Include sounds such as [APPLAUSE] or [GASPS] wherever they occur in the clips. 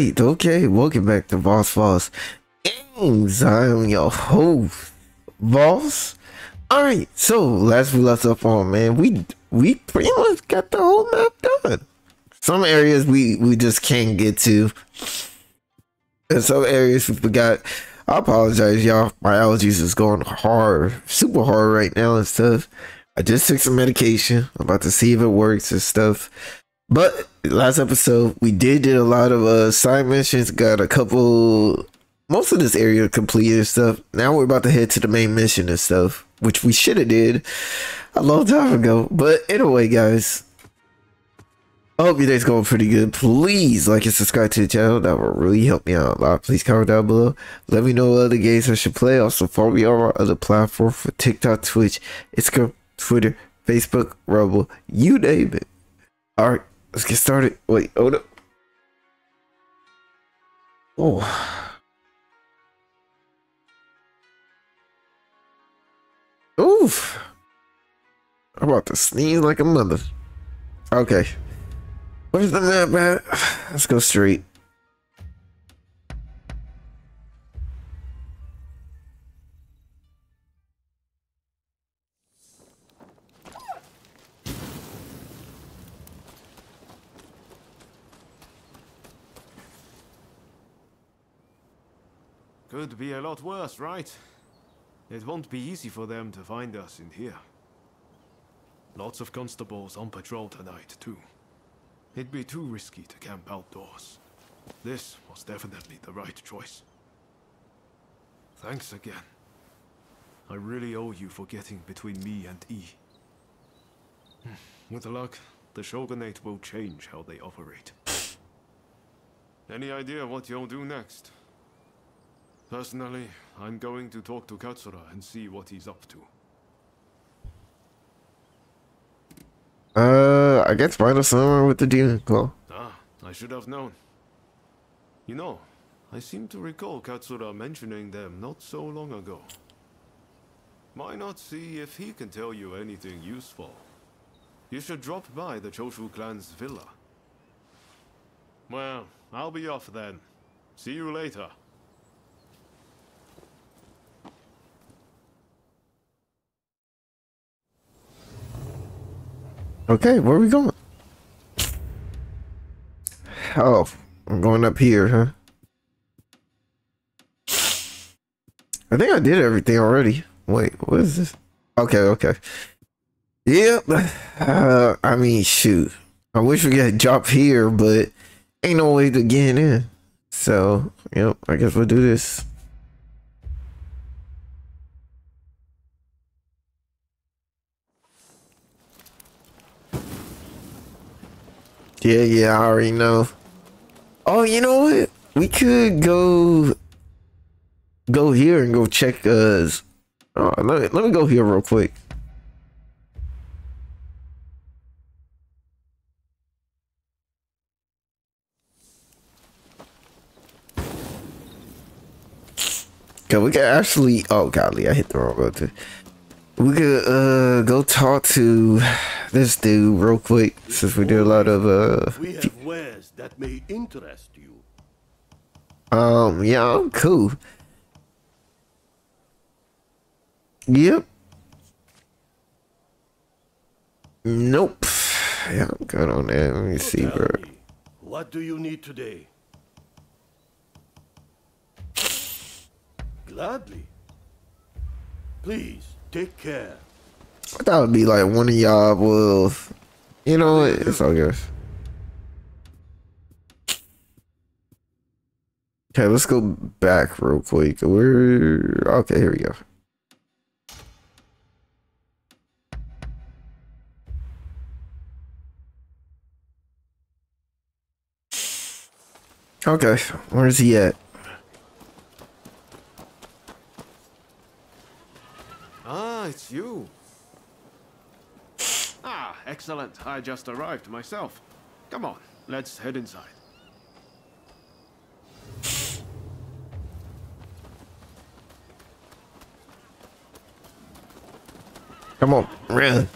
right, okay. Welcome back to Vozz Vozz Games. I'm your host, Vozz. Alright, so last we left up on man, we we pretty much got the whole map done. Some areas we we just can't get to. And some areas we forgot. I apologize, y'all. My allergies is going hard, super hard right now and stuff. I just took some medication. I'm about to see if it works and stuff. But last episode, we did did a lot of uh side missions. Got a couple, most of this area completed and stuff. Now we're about to head to the main mission and stuff, which we should have did a long time ago. But anyway, guys, I hope your day's going pretty good. Please like and subscribe to the channel. That will really help me out a lot. Please comment down below. Let me know what other games I should play. Also follow me on my other platform for TikTok, Twitch, Instagram, Twitter, Facebook, Rumble, you name it. All right. Let's get started. Wait, hold up. Oh. Oof. I'm about to sneeze like a mother. Okay. Where's the map at? Let's go straight. Could be a lot worse, right? It won't be easy for them to find us in here. Lots of constables on patrol tonight, too. It'd be too risky to camp outdoors. This was definitely the right choice. Thanks again. I really owe you for getting between me and E. Hmm, with luck, the Shogunate will change how they operate. Any idea what you'll do next? Personally, I'm going to talk to Katsura and see what he's up to. Uh, I guess find us somewhere with the demon claw. Ah, I should have known. You know, I seem to recall Katsura mentioning them not so long ago. Why not see if he can tell you anything useful? You should drop by the Choshu clan's villa. Well, I'll be off then. See you later. Okay, where are we going? Oh, I'm going up here, huh? I think I did everything already. Wait, what is this? Okay, okay. Yep. Uh, I mean, shoot. I wish we could drop here, but ain't no way to get in. So, yep, I guess we'll do this. Yeah, yeah, I already know. Oh, you know what? We could go go here and go check us. Uh, let me let me go here real quick. Okay, we can actually. Oh golly, I hit the wrong button. We could uh go talk to this dude real quick since we do a lot of uh. We have wares that may interest you. Um, yeah, I'm cool. Yep. Nope. Yeah, I'm good on that. Let me see, bro. what do you need today? Gladly. Please, take care. I thought it'd be like one of y'all will. You know? It's all good. Okay, let's go back real quick. We're okay. Here we go. Okay, where's he at? Ah, it's you. Ah, excellent. I just arrived myself. Come on, let's head inside. Come on, run.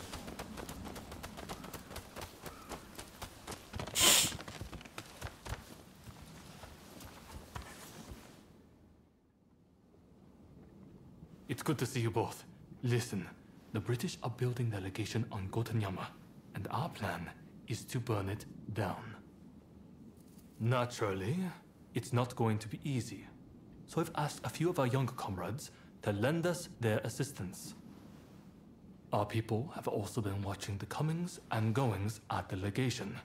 It's good to see you both. Listen, the British are building their legation on Gotenyama, and our plan is to burn it down. Naturally, it's not going to be easy. So I've asked a few of our younger comrades to lend us their assistance. Our people have also been watching the comings and goings at the legation.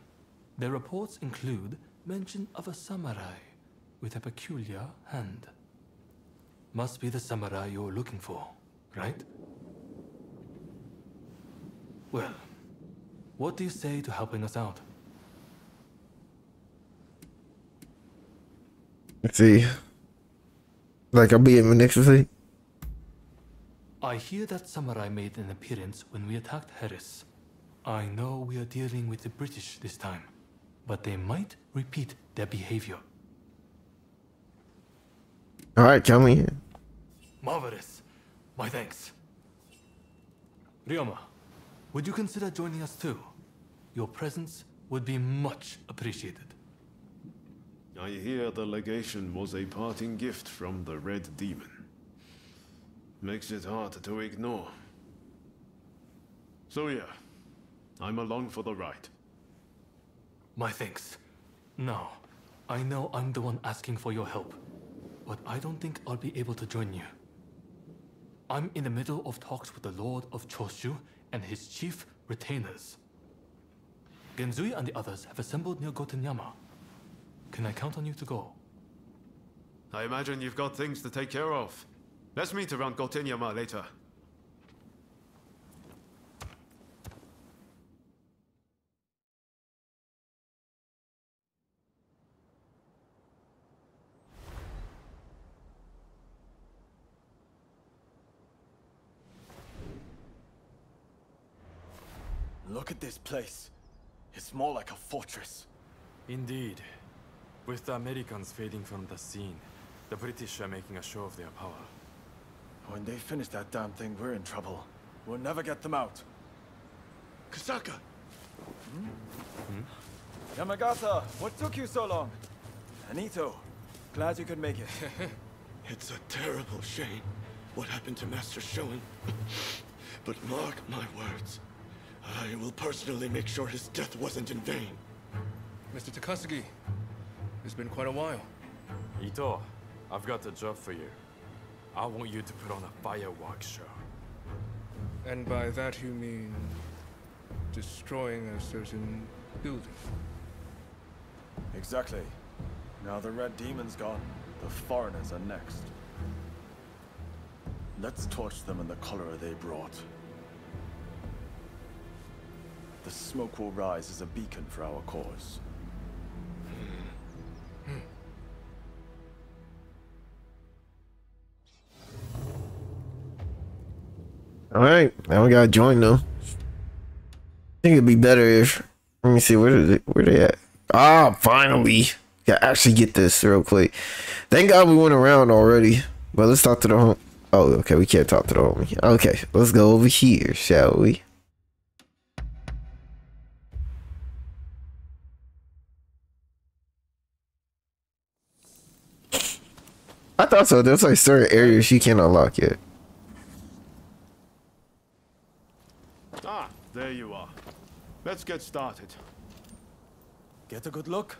Their reports include mention of a samurai with a peculiar hand. Must be the samurai you're looking for, right? Well, what do you say to helping us out? Let's see. Like I'll be in the next week. I hear that samurai made an appearance when we attacked Harris. I know we are dealing with the British this time, but they might repeat their behavior. All right, tell me. Marvelous. My thanks. Ryoma, would you consider joining us too? Your presence would be much appreciated. I hear the legation was a parting gift from the Red Demon. Makes it hard to ignore. So yeah, I'm along for the ride. My thanks. Now, I know I'm the one asking for your help, but I don't think I'll be able to join you. I'm in the middle of talks with the Lord of Choshu and his chief retainers. Genzui and the others have assembled near Gotenyama. Can I count on you to go? I imagine you've got things to take care of. Let's meet around Gotenyama later. Look at this place. It's more like a fortress. Indeed. With the Americans fading from the scene, the British are making a show of their power. When they finish that damn thing, we're in trouble. We'll never get them out. Kusaka! Hmm? Hmm? Yamagata, what took you so long? Anito, glad you could make it. [LAUGHS] It's a terrible shame what happened to Master Shoin. [LAUGHS] but mark my words. I will personally make sure his death wasn't in vain. Mr. Takasugi, it's been quite a while. Ito, I've got a job for you. I want you to put on a fireworks show. And by that you mean destroying a certain building. exactly. Now the Red Demon's gone, the foreigners are next. Let's torch them in the color they brought. The smoke will rise as a beacon for our cause. All right, now we gotta join them. I think it'd be better if. Let me see where they where they at. Ah, finally, gotta actually get this real quick. Thank God we went around already. But let's talk to the home. Oh, okay, we can't talk to the homie. Okay, let's go over here, shall we? I thought so. There's like certain areas you can't unlock yet. Ah, there you are. Let's get started. Get a good look.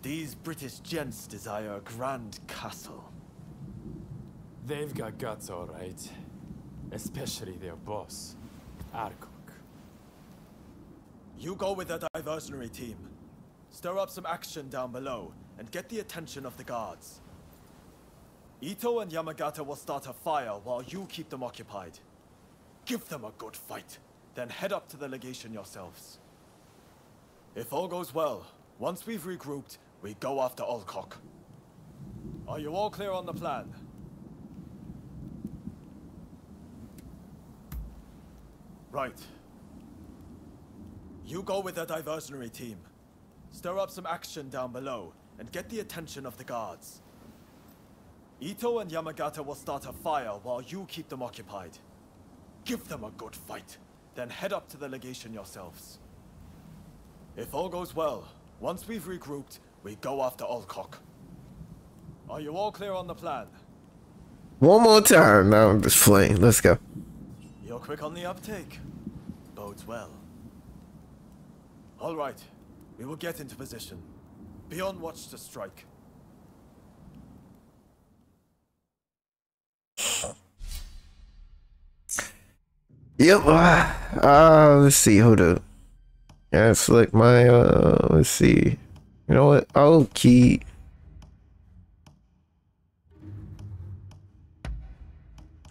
These British gents desire a grand castle. They've got guts, all right. Especially their boss, Alcock. You go with the diversionary team. Stir up some action down below and get the attention of the guards. Ito and Yamagata will start a fire while you keep them occupied. Give them a good fight, then head up to the legation yourselves. If all goes well, once we've regrouped, we go after Alcock. Are you all clear on the plan? Right. You go with the diversionary team. Stir up some action down below and get the attention of the guards. Ito and Yamagata will start a fire while you keep them occupied. Give them a good fight, then head up to the legation yourselves. If all goes well, once we've regrouped, we go after Alcock. Are you all clear on the plan? One more time. Now I'm just playing. Let's go. You're quick on the uptake. Bodes well. All right, we will get into position. Be on watch to strike. Yep. Uh, uh, let's see. Hold up. Yeah, select my. Uh, let's see. You know what? I'll keep.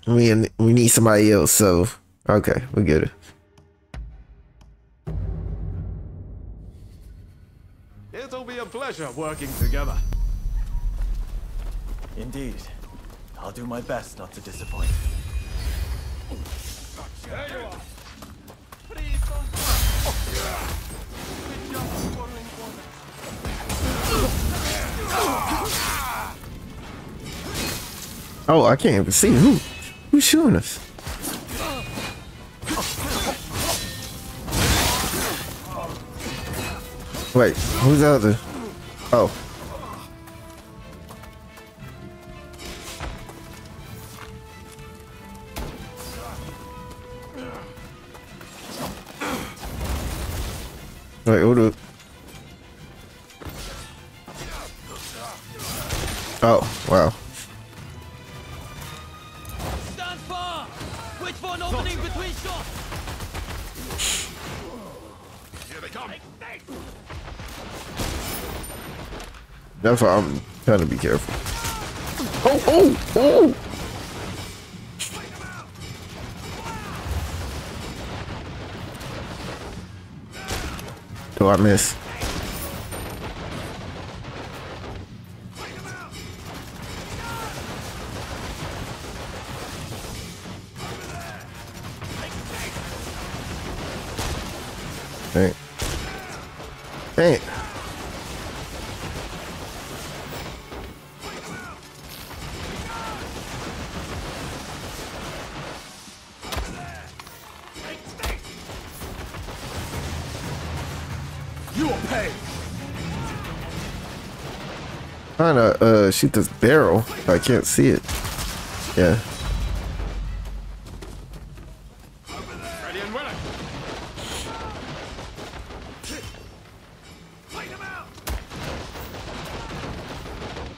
We we need somebody else. So okay, we get it. It'll be a pleasure working together. Indeed. I'll do my best not to disappoint. Oh, I can't even see who who's shooting us. Wait, who's the other? Oh. Hold up. Oh, wow. Stand far! Wait for an opening between shots! Here they come. That's why I'm trying to be careful. Oh, oh, oh! Do I miss? Dang. Dang. Shoot this barrel, I can't see it. Yeah.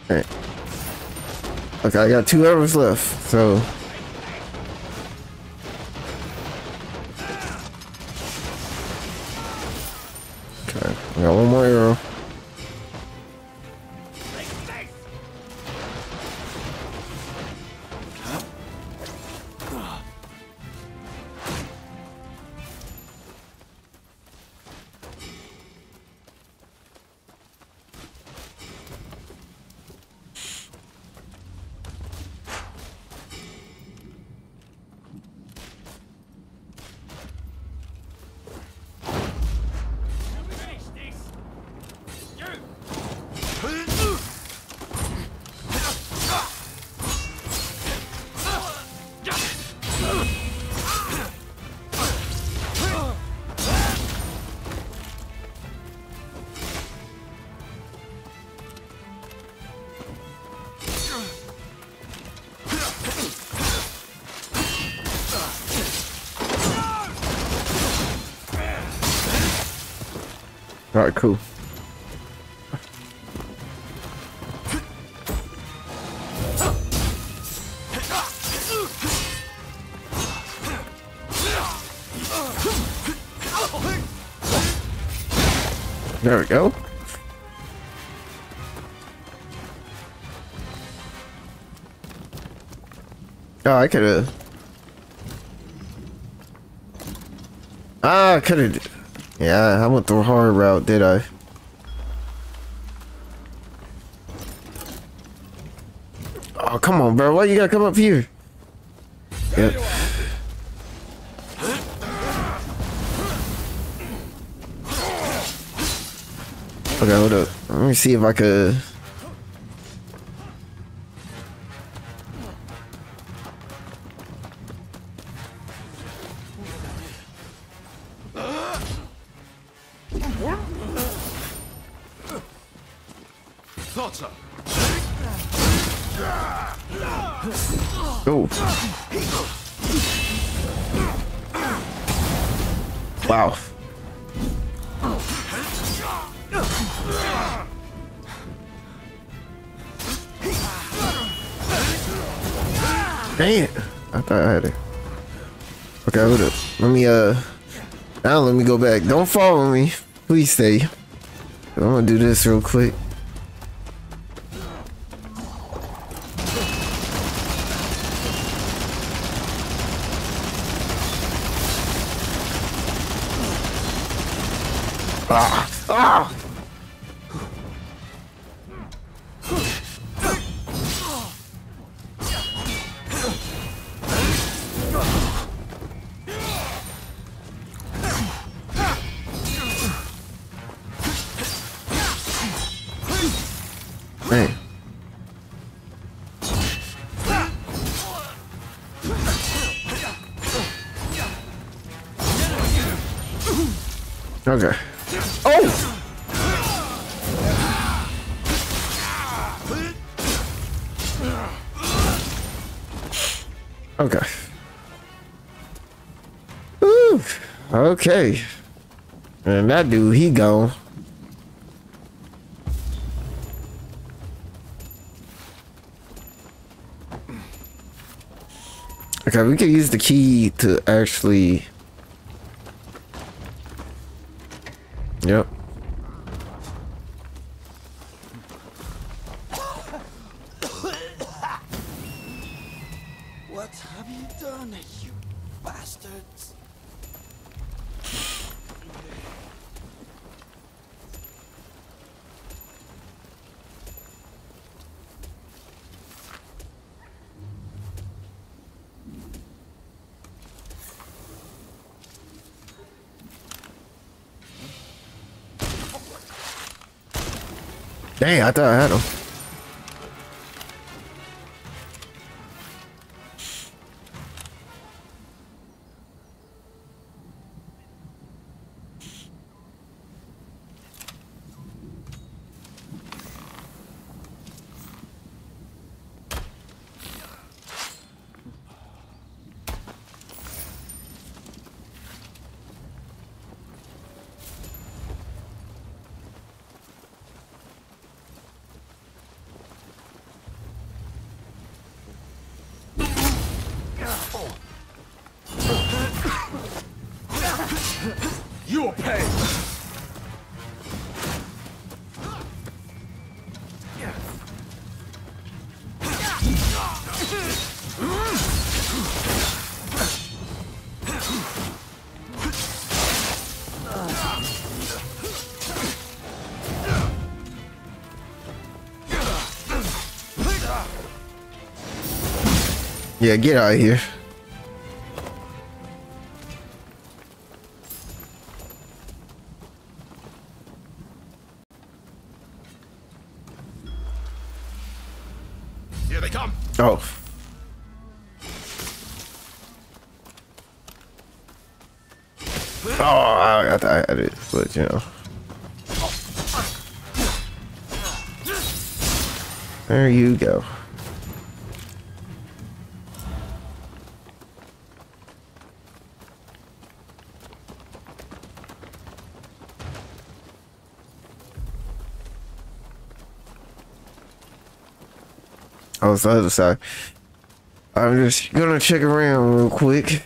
Alright. Okay, I got two arrows left, so. I could have. Ah, I could have. Yeah, I went the hard route, did I? Oh, come on, bro. Why you gotta come up here? Yep. Okay, hold up. Let me see if I could. Stay. I'm gonna do this real quick. Okay. And that dude, he gone. Okay, we can use the key to actually. Yep. What have you done, you bastards? Dang, I thought I had him. Yeah, get out of here. The other side. I'm just gonna check around real quick.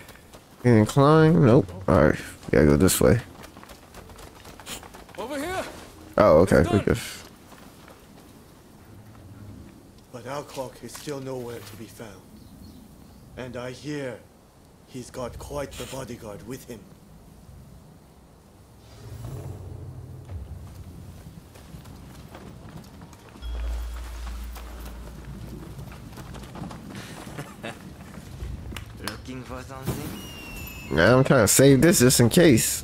And climb? Nope. Alright. Gotta go this way. Over here! Oh, okay. We good. But Alcock is still nowhere to be found. And I hear he's got quite the bodyguard with him. Looking for something? Now I'm trying to save this just in case.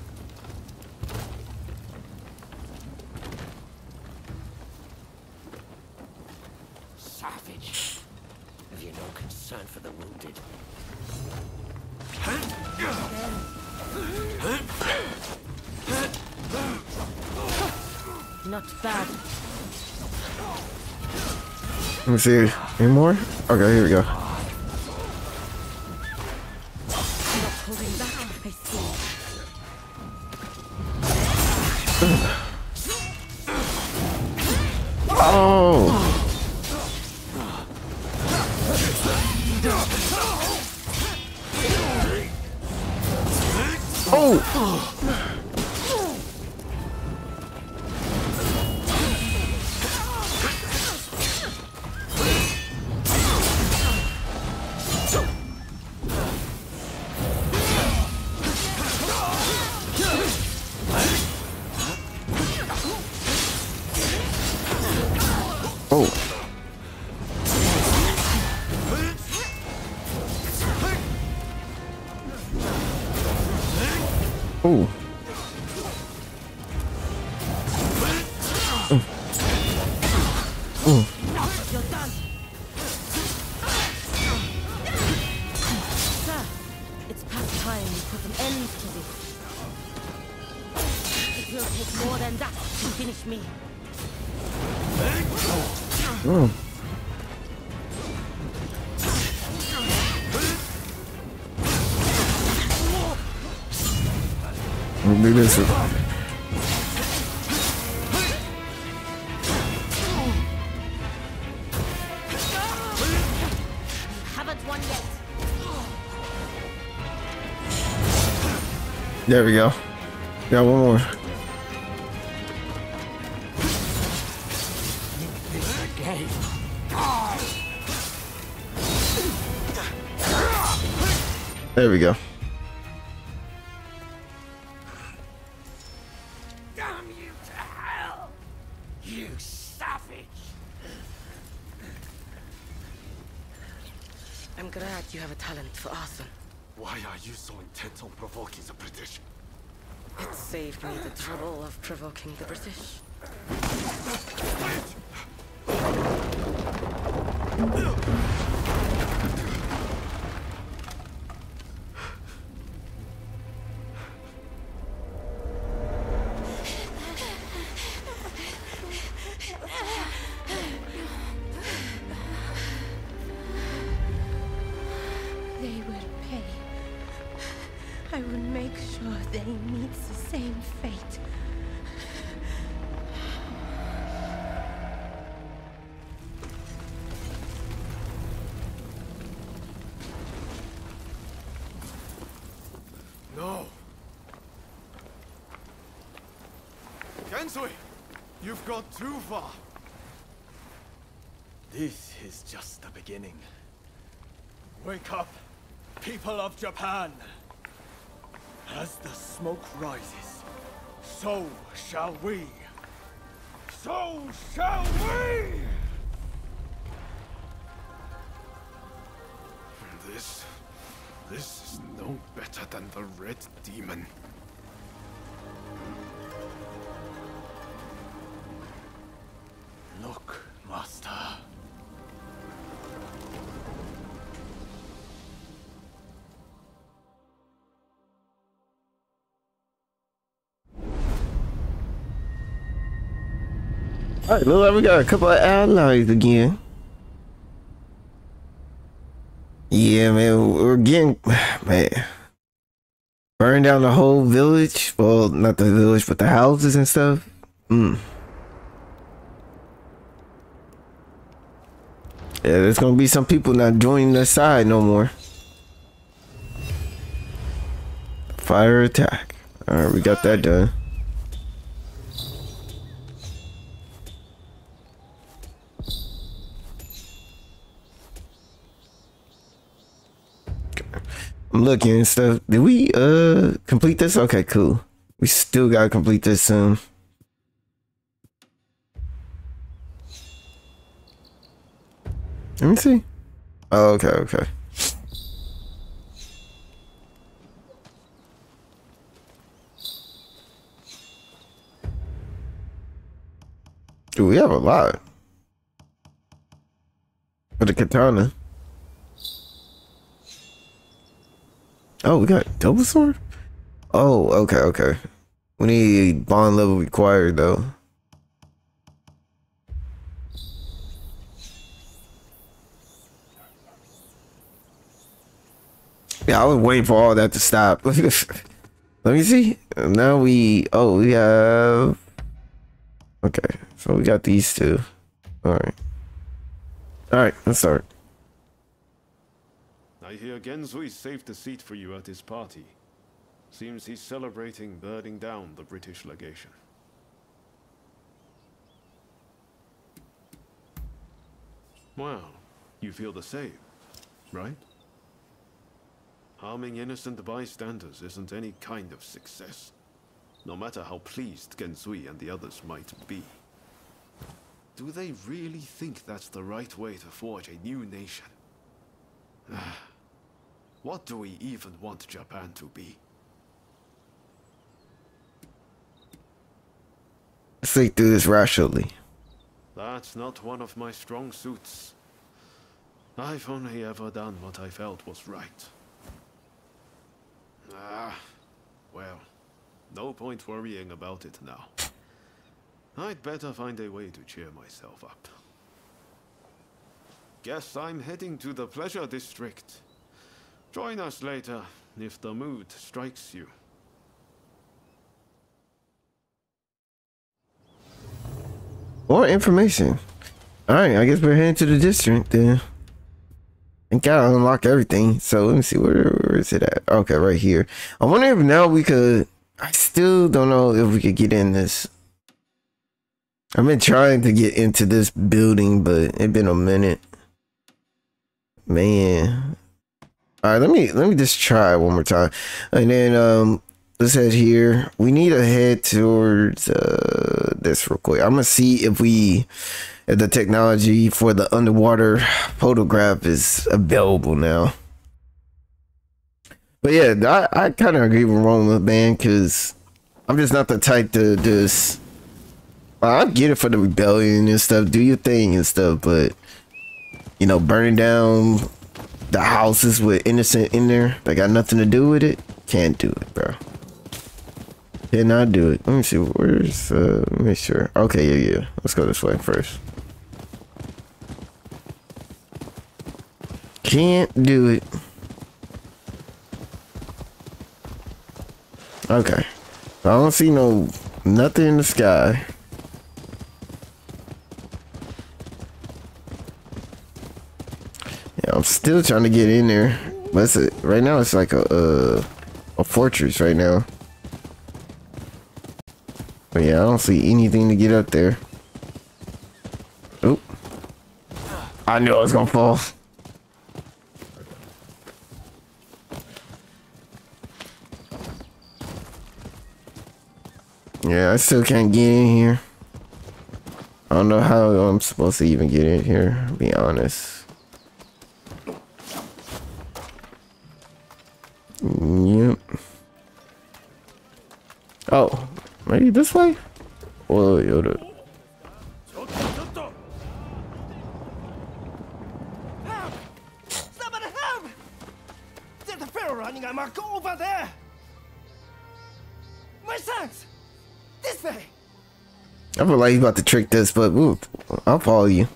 Savage. Have you no concern for the wounded? Not bad. Let me see. Any more? Okay, here we go. There we go. Got one more. There we go. Me the trouble of provoking the British. Gone too far. This is just the beginning. Wake up, people of Japan! As the smoke rises, so shall we! So shall we! This... this is no better than the Red Demon. Look, Master. Alright, look we got a couple of allies again. Yeah, man, we're getting, [SIGHS] man. Burn down the whole village. Well, not the village, but the houses and stuff. Hmm. Yeah, there's gonna be some people not joining the side no more. Fire attack. Alright, we got that done. I'm looking and stuff. Did we uh complete this? Okay, cool. We still gotta complete this soon. Let me see. Oh, okay, okay. Do we have a lot. For the katana. Oh, we got double sword? Oh, okay, okay. We need bond level required though. Yeah, I was waiting for all that to stop. [LAUGHS] Let me see. Now we oh we have Okay, so we got these two. Alright. Alright, let's start. I hear Genzui saved a seat for you at his party. Seems he's celebrating burning down the British legation. Well, you feel the same, right? Harming innocent bystanders isn't any kind of success, no matter how pleased Genzui and the others might be. Do they really think that's the right way to forge a new nation? [SIGHS] what do we even want Japan to be? Let's think through this rationally. That's not one of my strong suits. I've only ever done what I felt was right. Ah, well, no point worrying about it now. I'd better find a way to cheer myself up. Guess I'm heading to the pleasure district. Join us later if the mood strikes you. More information. Alright, I guess we're heading to the district then. And gotta unlock everything. So let me see where, where is it at? Okay, right here. I wonder if now we could I still don't know if we could get in this. I've been trying to get into this building, but it's been a minute. Man. Alright, let me let me just try one more time. And then um let's head here. We need to head towards uh, this real quick. I'm gonna see if we if the technology for the underwater photograph is available now. But yeah, I, I kind of agree with Ryoma, man, because I'm just not the type to just. I get it for the rebellion and stuff. Do your thing and stuff, but you know, burning down the houses with innocent in there that got nothing to do with it, can't do it, bro. Cannot do it. Let me see. Where's uh? Make sure. Okay, yeah, yeah. Let's go this way first. Can't do it. Okay. I don't see no nothing in the sky. Yeah, I'm still trying to get in there. But right now it's like a, a a fortress right now. But yeah, I don't see anything to get up there. Oop. I knew I was gonna fall. Yeah, I still can't get in here. I don't know how I'm supposed to even get in here, be honest. Yep. Oh, maybe this way? Whoa, Yoda. Somebody help! There's a pharaoh running amok over there! My sons! This way! I feel like you about to trick this, but ooh, I'll follow you. You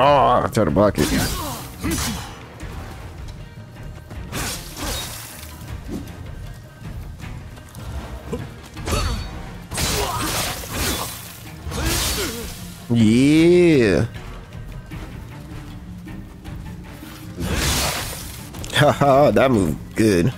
Oh, I tried to block it. Yeah. Haha, [LAUGHS] that move good.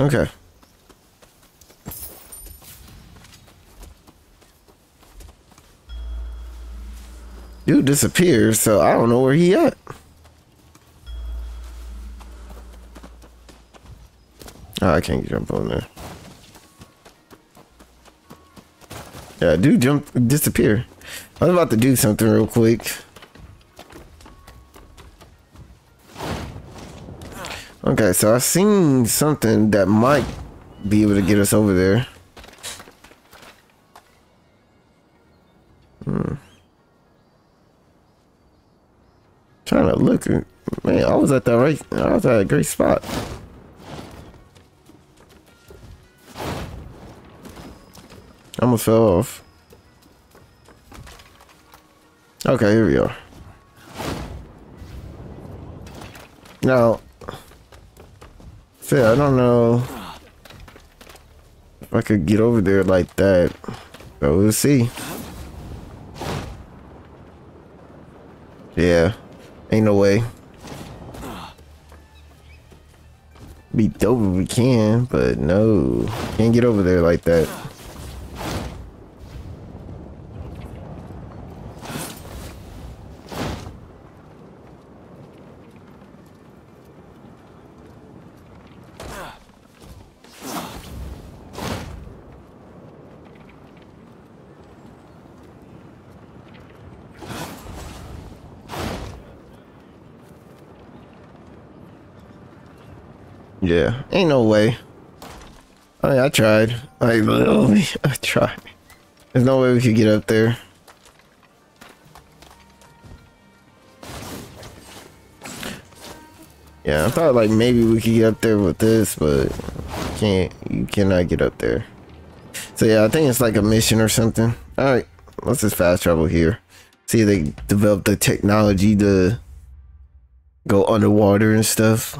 Okay. Dude disappears, so I don't know where he at. Oh, I can't jump on there. Yeah, dude jump disappear. I was about to do something real quick. Okay, so I've seen something that might be able to get us over there. Hmm. Trying to look. Man, I was at that right. I was at a great spot. I almost fell off. Okay, here we are. Now, I don't know if I could get over there like that. But we'll see. Yeah, ain't no way. Be dope if we can, but no, can't get over there like that. Yeah, ain't no way. I mean, I tried. I literally, [LAUGHS] I tried. There's no way we could get up there. Yeah, I thought like maybe we could get up there with this, but can't. You cannot get up there. So yeah, I think it's like a mission or something. All right, let's just fast travel here. See they developed the technology to go underwater and stuff.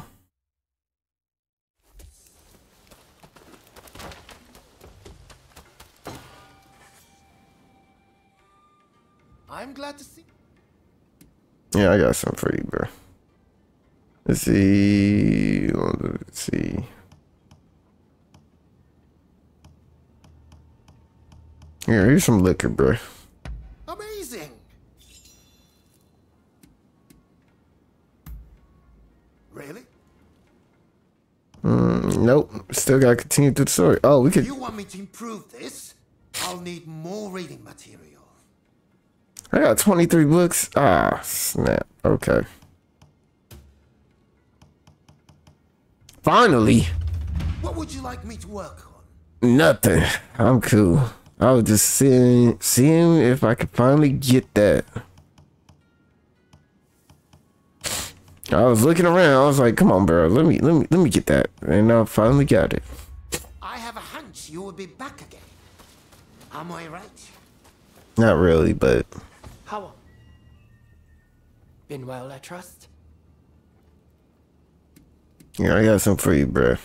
Yeah, I got some for you, bro. Let's see. Let's see. Here, here's some liquor, bro. Amazing. Really? Mm, nope. Still gotta continue through the story. Oh, we could. you want me to improve this, I'll need more reading material. I got 23 books. Ah, snap. Okay. Finally. What would you like me to work on? Nothing. I'm cool. I was just seeing, seeing if I could finally get that. I was looking around. I was like, "Come on, bro. Let me, let me, let me get that." And I finally got it. I have a hunch you will be back again. Am I right? Not really, but How? Been well, I trust. yeah, I got some for you, bro.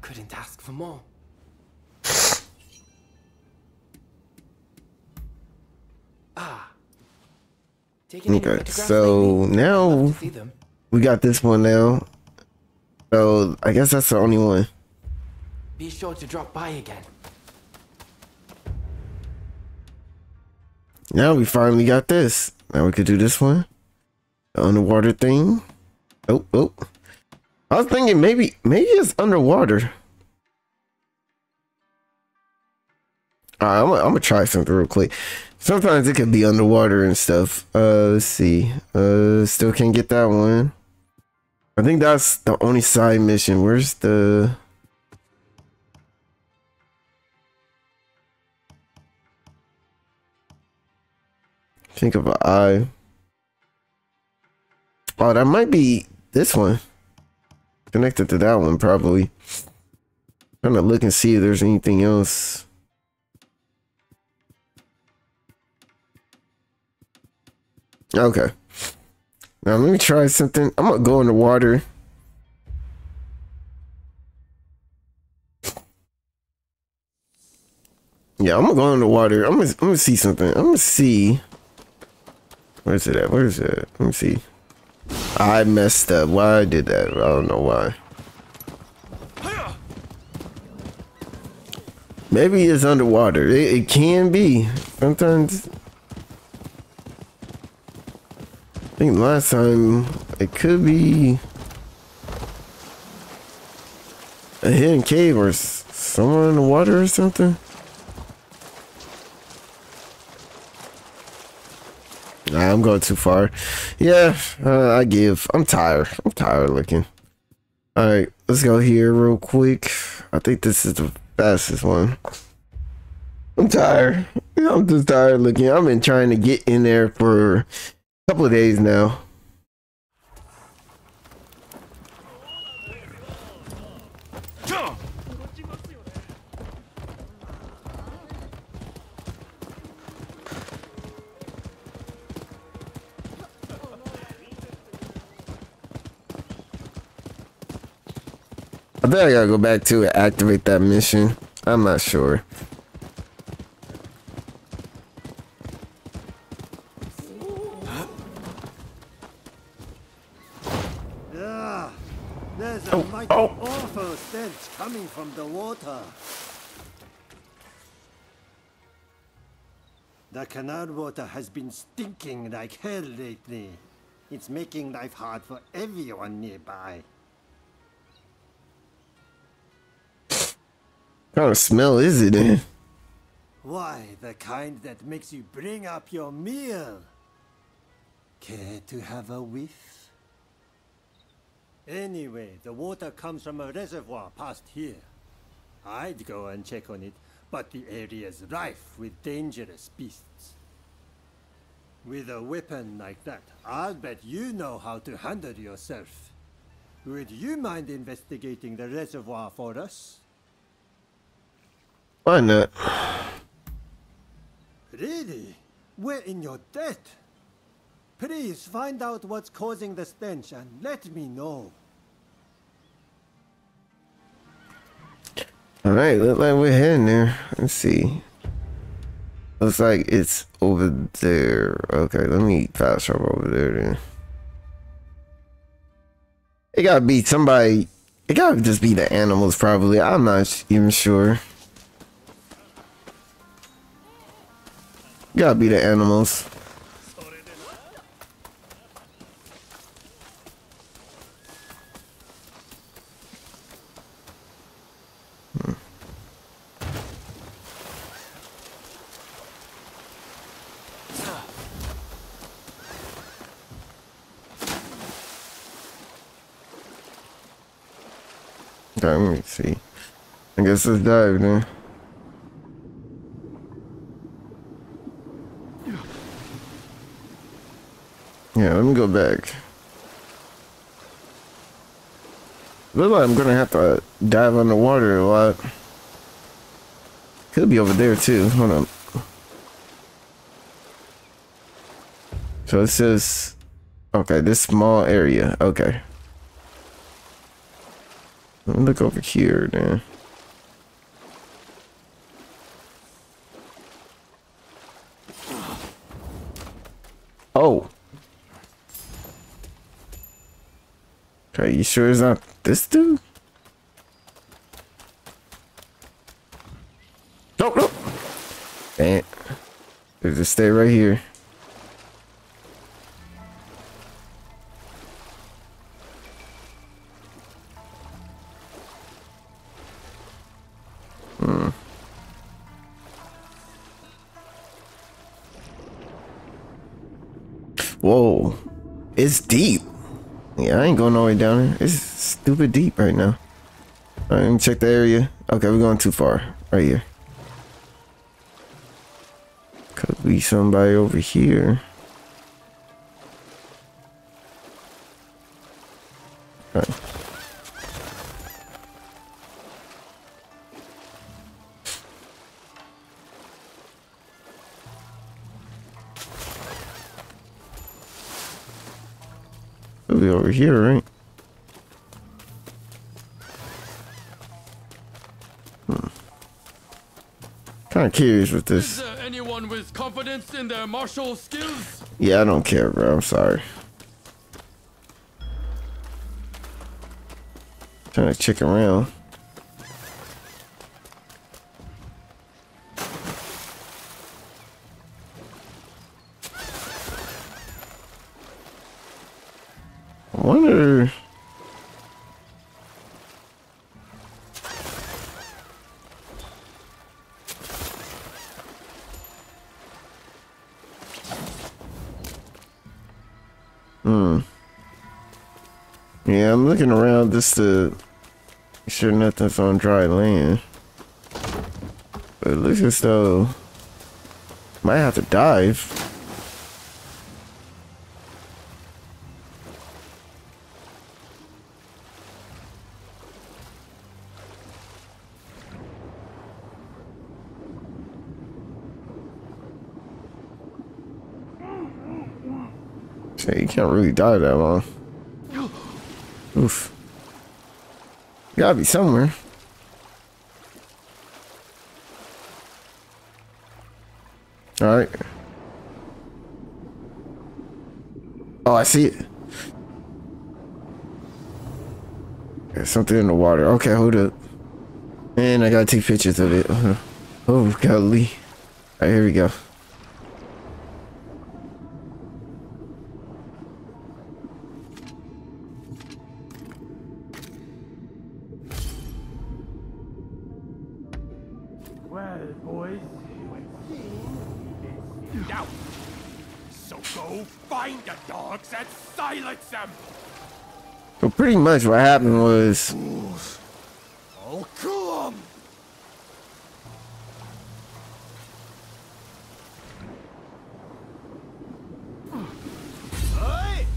Couldn't ask for more. Ah. Okay, so now we got this one now. So I guess that's the only one. Be sure to drop by again. Now we finally got this. Now we could do this one. The underwater thing. Oh, oh. I was thinking maybe maybe it's underwater. I'm gonna, I'm gonna try something real quick. Sometimes it could be underwater and stuff. Uh let's see. Uh still can't get that one. I think that's the only side mission. Where's the Think of an eye. Oh, that might be this one. Connected to that one, probably. I'm trying to look and see if there's anything else. Okay. Now let me try something. I'm gonna go in the water. Yeah, I'm gonna go in the water. I'm gonna, I'm gonna see something. I'm gonna see. Where's it at? Where's it? Let me see. I messed up. Why I did that? I don't know why. Maybe it's underwater. It, it can be. Sometimes. I think last time it could be a hidden cave or somewhere in the water or something? I'm going too far. Yeah, uh, I give. I'm tired. I'm tired looking. All right, let's go here real quick. I think this is the fastest one. I'm tired. I'm just tired looking. I've been trying to get in there for a couple of days now. Bet I gotta go back to it, activate that mission. I'm not sure. There's a Oh, mighty oh. awful stench coming from the water. The canal water has been stinking like hell lately. It's making life hard for everyone nearby. Kind of smell is it in? Why, the kind that makes you bring up your meal. Care to have a whiff? Anyway, the water comes from a reservoir past here. I'd go and check on it, but the area's rife with dangerous beasts. With a weapon like that, I'll bet you know how to handle yourself. Would you mind investigating the reservoir for us? Why not? Really? We're in your debt. Please find out what's causing the stench and let me know. Alright, look like we're heading there. Let's see. Looks like it's over there. Okay, let me fast travel over there then. It gotta be somebody. It gotta just be the animals, probably. I'm not even sure. Gotta be the animals. Hmm. Okay, let me see. I guess let's dive then. Yeah, let me go back. Look like I'm gonna have to uh, dive underwater a lot. Could be over there too. Hold on. So it says, okay, this small area. Okay. Let me look over here then. Oh. Okay, you sure it's not this dude? Nope, nope. Dang. Just stay right here. All down here. It's stupid deep right now. Alright, let me check the area. Okay, we're going too far. Right here. Could be somebody over here. Alright. Could be over here, right? Kind of curious with this. Is there anyone with confidence in their martial skills? Yeah, I don't care, bro. I'm sorry. Trying to check around. Looking around just to make sure nothing's on dry land. But it looks as though might have to dive. So you can't really die that long. Oof. Gotta be somewhere. Alright. Oh, I see it. There's something in the water. Okay, hold up. And I gotta take pictures of it. [LAUGHS] Oh, golly. Alright, here we go. Well, boys, it's out. So go find the dogs and silence them. So pretty much what happened was Oh, come!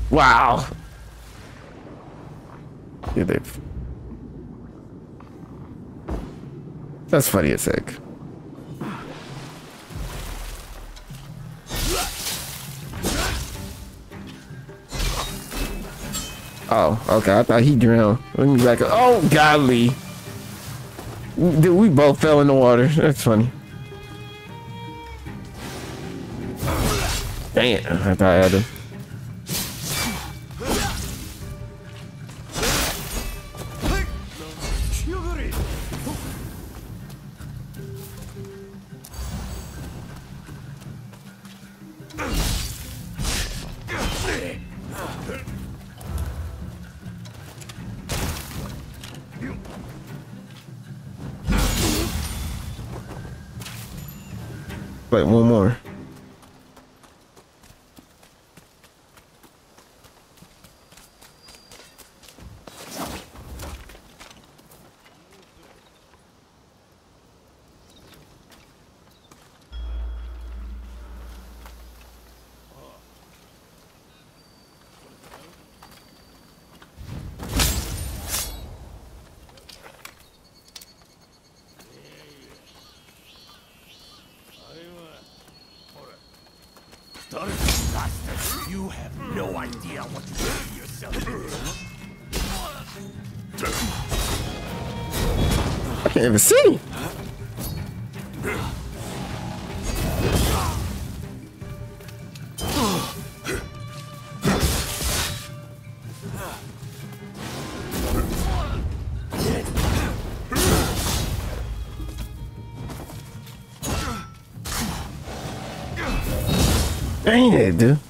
Wow. Yeah, they That's funny as heck. Oh, okay. I thought he drowned. Let me back up. Oh, golly. Dude, we both fell in the water. That's funny. It. I thought I had him. I can't even see. It, dude.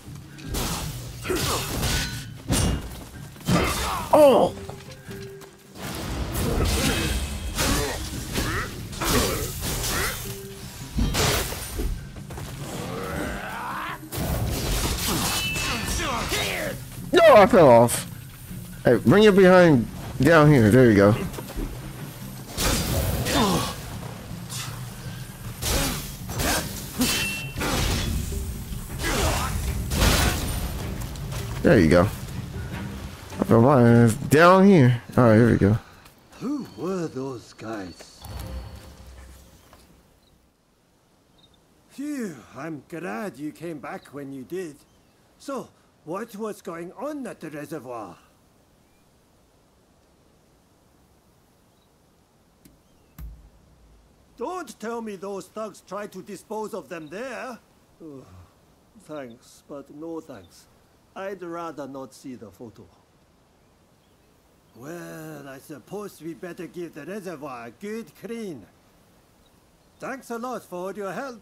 Bring your behind down here. There you go. There you go. I fell my ass down here. All right, here we go. Who were those guys? Phew, I'm glad you came back when you did. So, what was going on at the reservoir? Don't tell me those thugs tried to dispose of them there. Oh, thanks, but no thanks. I'd rather not see the photo. Well, I suppose we better give the reservoir a good clean. Thanks a lot for all your help.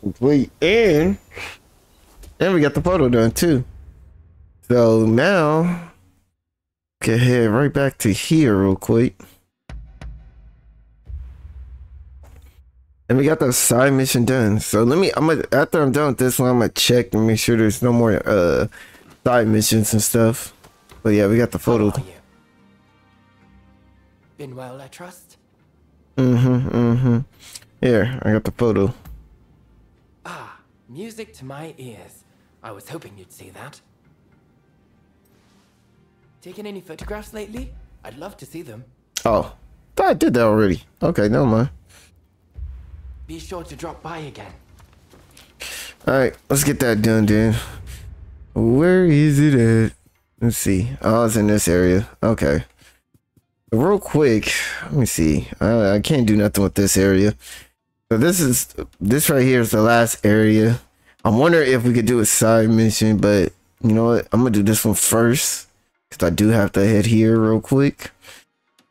Complete and and we got the photo done too. So now can head right back to here real quick. And we got the side mission done. So let me I'm gonna after I'm done with this one, I'm gonna check and make sure there's no more uh side missions and stuff. But yeah, we got the photo. Been well, I trust? Mm-hmm. Mm-hmm. Here, I got the photo. Ah, music to my ears. I was hoping you'd see that. Taken any photographs lately? I'd love to see them. Oh. I did that already. Okay, never mind. Be sure to drop by again. Alright, let's get that done then. Where is it at? Let's see. Oh, it's in this area. Okay. Real quick, let me see. I, I can't do nothing with this area. So this is this right here is the last area. I'm wondering if we could do a side mission, but you know what? I'm gonna do this one first because I do have to head here real quick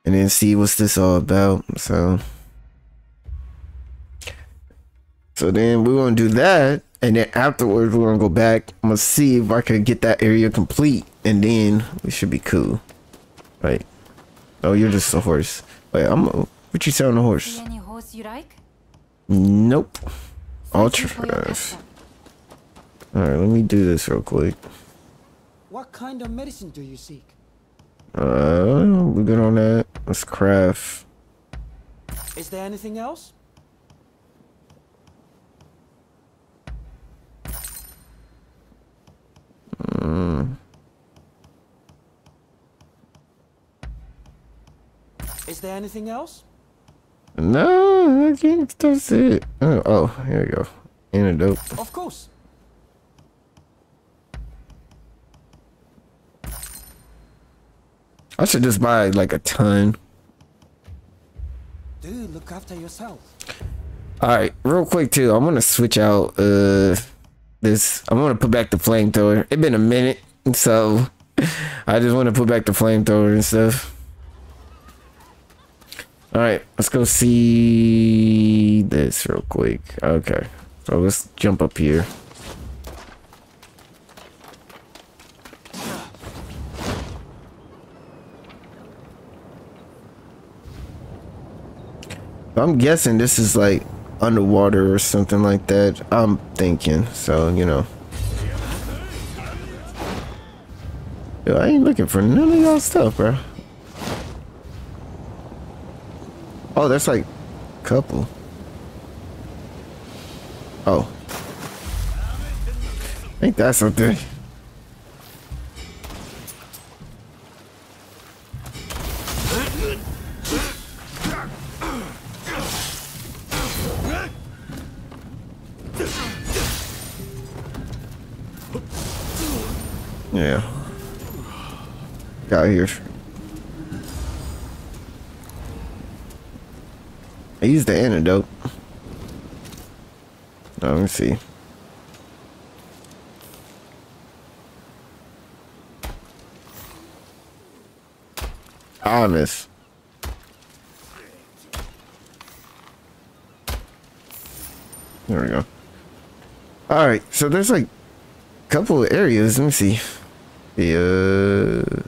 and then see what's this all about. So, so then we're gonna do that, and then afterwards we're gonna go back. I'm gonna see if I can get that area complete, and then we should be cool, right? Oh, you're just a horse. Wait, I'm. A, What you say a horse? Any horse you like? Nope. Ultra fast. Alright, let me do this real quick. What kind of medicine do you seek? Uh, we good on that. Let's craft. Is there anything else? Mm. Is there anything else? No, I think that's it. Oh, oh, here we go. Antidote. Of course. I should just buy like a ton. Dude, look after yourself. All right, real quick too. I'm gonna switch out uh this. I'm gonna put back the flamethrower. It's been a minute, so [LAUGHS] I just want to put back the flamethrower and stuff. All right, let's go see this real quick. Okay, so let's jump up here. I'm guessing this is like underwater or something like that. I'm thinking. So, you know. Yo, I ain't looking for none of y'all stuff, bro. Oh, that's like a couple. Oh. I think that's something. Yeah. Got here. I used the antidote. Now, let me see. Honest. There we go. All right, so there's like a couple of areas. Let me see. The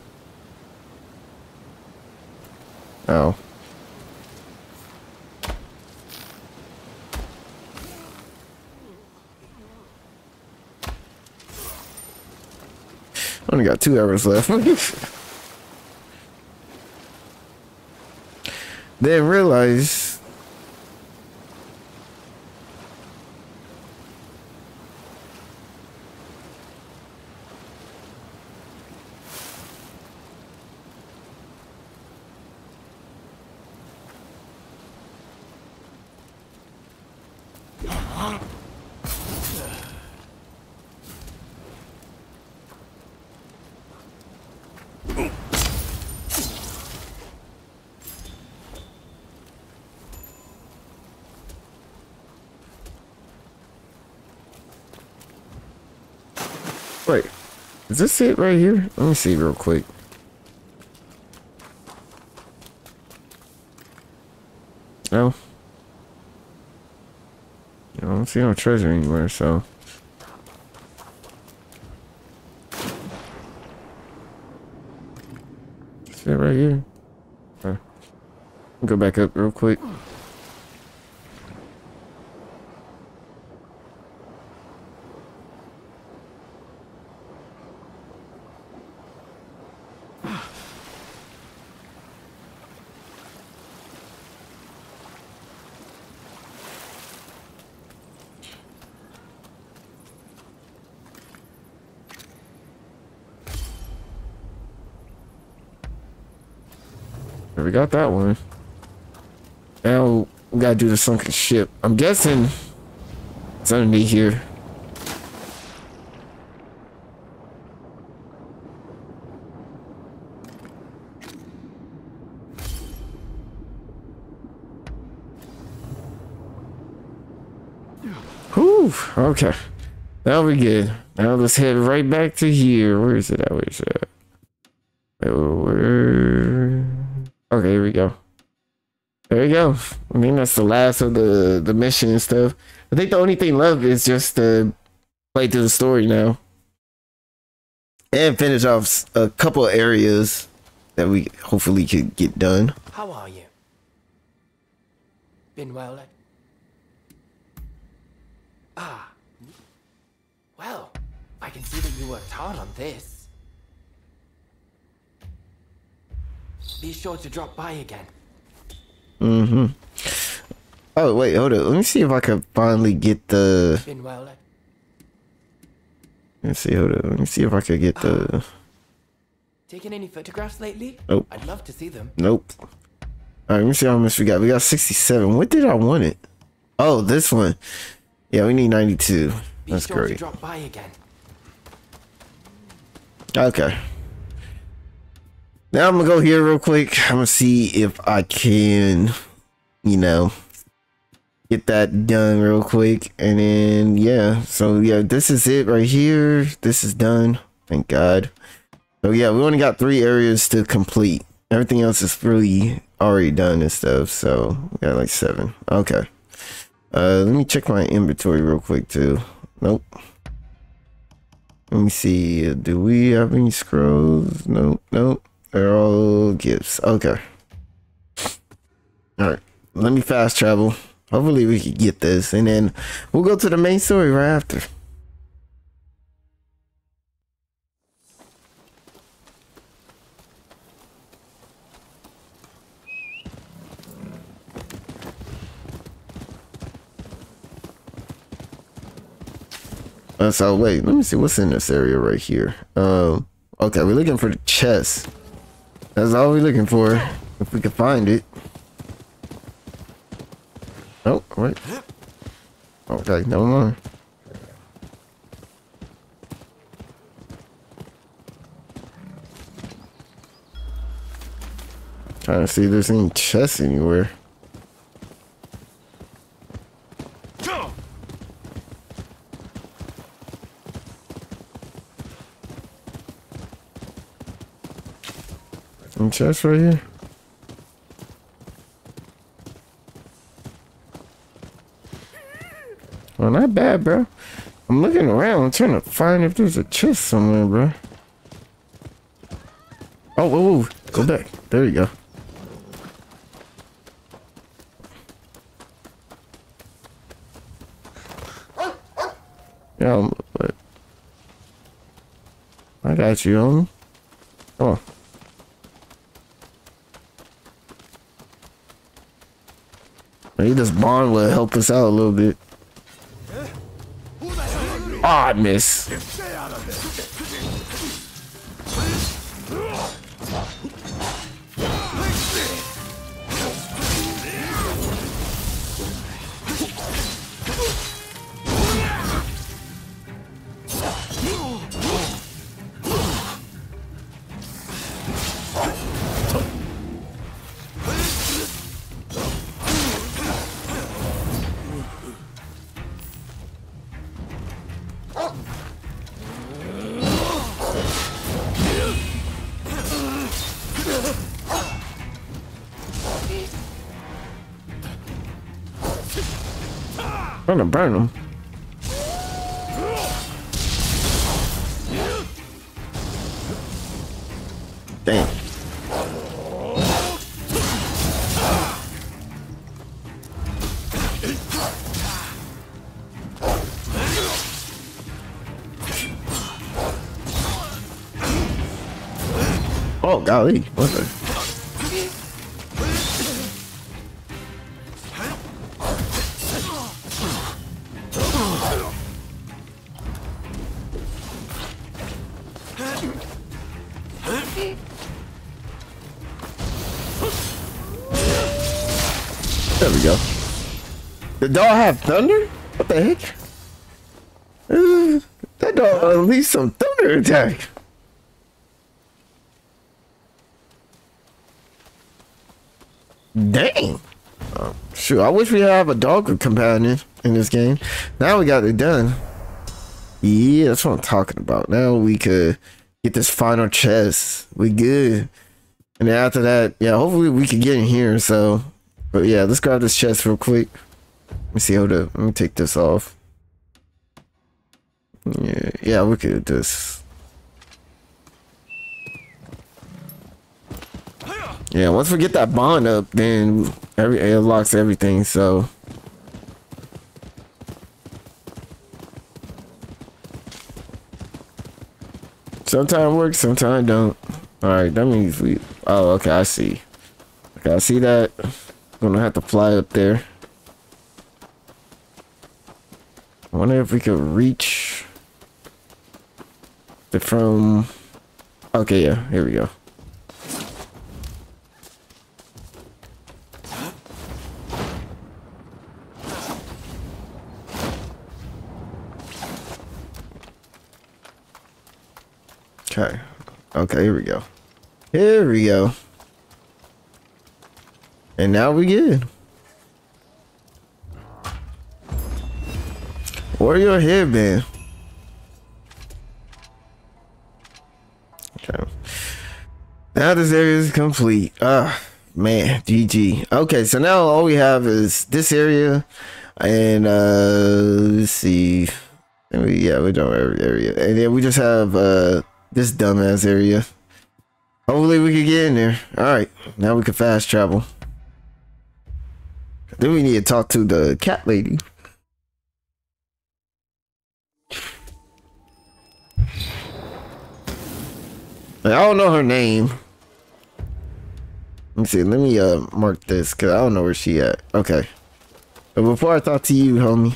oh. Only got two hours left. [LAUGHS] Didn't realize Wait, it right here? Let me see real quick. No. I don't see no treasure anywhere, so. Is it right here? Go back up real quick. Got that one. Now we gotta do the sunken ship. I'm guessing it's underneath here. Whew, okay. That'll be good. Now let's head right back to here. Where is it at? Where is it at? Where? Okay, here we go. There go. I mean, that's the last of the, the mission and stuff. I think the only thing left is just to play through the story now. And finish off a couple of areas that we hopefully could get done. How are you? Been well? Ah. Well, I can see that you worked hard on this. Be sure to drop by again. Mm-hmm. Oh, wait, hold up. Let me see if I can finally get the... Been? Let's see, hold up. Let me see if I could get the... [GASPS] Taken any photographs lately? Nope. I'd love to see them. Nope. All right, let me see how much we got. We got 67. What did I want it? Oh, this one. Yeah, we need 92. Be That's sure great. drop by again. Okay. Now I'm gonna go here real quick. I'm gonna see if I can, you know, get that done real quick. And then, yeah. So, yeah, this is it right here. This is done. Thank God. So, yeah, we only got three areas to complete. Everything else is really already done and stuff. So, we got like seven. Okay. Uh, let me check my inventory real quick, too. Nope. Let me see. Do we have any scrolls? Nope. Nope. All gifts. Okay. All right. Let me fast travel. Hopefully we can get this, and then we'll go to the main story right after. Uh, so wait, let me see what's in this area right here. Um, okay, we're looking for the chest. That's all we're looking for. If we can find it. Oh, wait. Oh, okay, never mind. Trying to see if there's any chests anywhere. Some chests right here. Well, not bad, bro. I'm looking around, trying to find if there's a chest somewhere, bro. Oh, whoa, whoa. Go back. There you go. Yeah, but I got you on. Come on. Maybe this barn will help us out a little bit. Ah, I miss. To burn them. Damn. Oh golly, what the? The dog have thunder? What the heck? Uh, that dog unleashed some thunder attack. Dang. Uh, shoot, I wish we have a dog companion in this game. Now we got it done. Yeah, that's what I'm talking about. Now we could get this final chest. We good. And after that, yeah, hopefully we can get in here. So, but yeah, let's grab this chest real quick. Let me see. how to, Let me take this off. Yeah, yeah, we could do this. Yeah, once we get that bond up, then every it locks everything. So. Sometimes works, sometimes don't. Alright, that means we... Oh, okay, I see. Okay, I see that. Gonna have to fly up there. I wonder if we could reach... The from... Okay, yeah, here we go. Okay. Okay, here we go. Here we go. And now we good. Where your headband? Okay. Now this area is complete. Ah, man, GG. Okay, so now all we have is this area, and uh, let's see. Yeah, we don't every area, and then we just have uh this dumbass area. Hopefully we can get in there. Alright, now we can fast travel. Then we need to talk to the cat lady. I don't know her name. Let me see. Let me uh mark this because I don't know where she at. Okay. But before I talk to you, homie.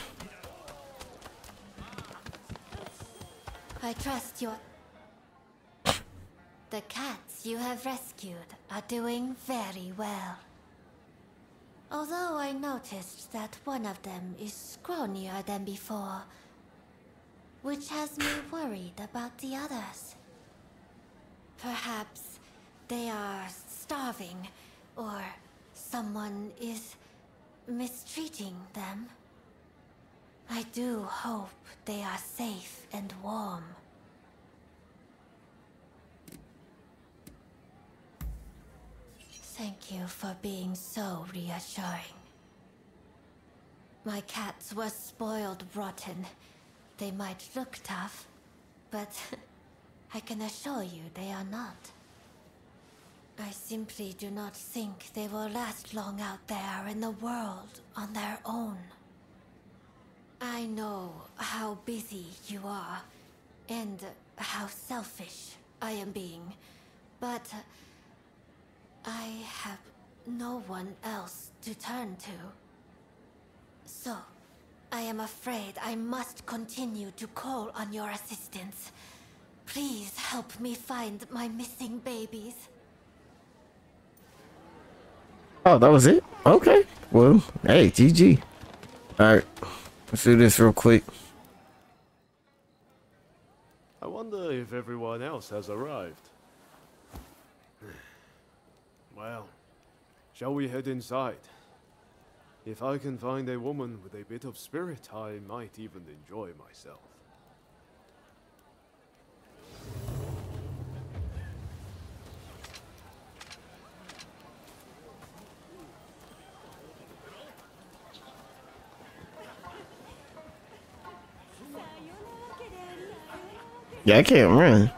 I trust your... The cats you have rescued are doing very well. Although I noticed that one of them is scrawnier than before, which has me worried about the others. Perhaps they are starving, or someone is mistreating them. I do hope they are safe and warm. Thank you for being so reassuring. My cats were spoiled rotten. They might look tough, but [LAUGHS] I can assure you they are not. I simply do not think they will last long out there in the world on their own. I know how busy you are, and how selfish I am being, but I have no one else to turn to. So, I am afraid I must continue to call on your assistance. Please help me find my missing babies. Oh, that was it? Okay. Well, hey, GG. Alright. Let's do this real quick. I wonder if everyone else has arrived. Well, shall we head inside? If I can find a woman with a bit of spirit, I might even enjoy myself. Yeah, I can't run.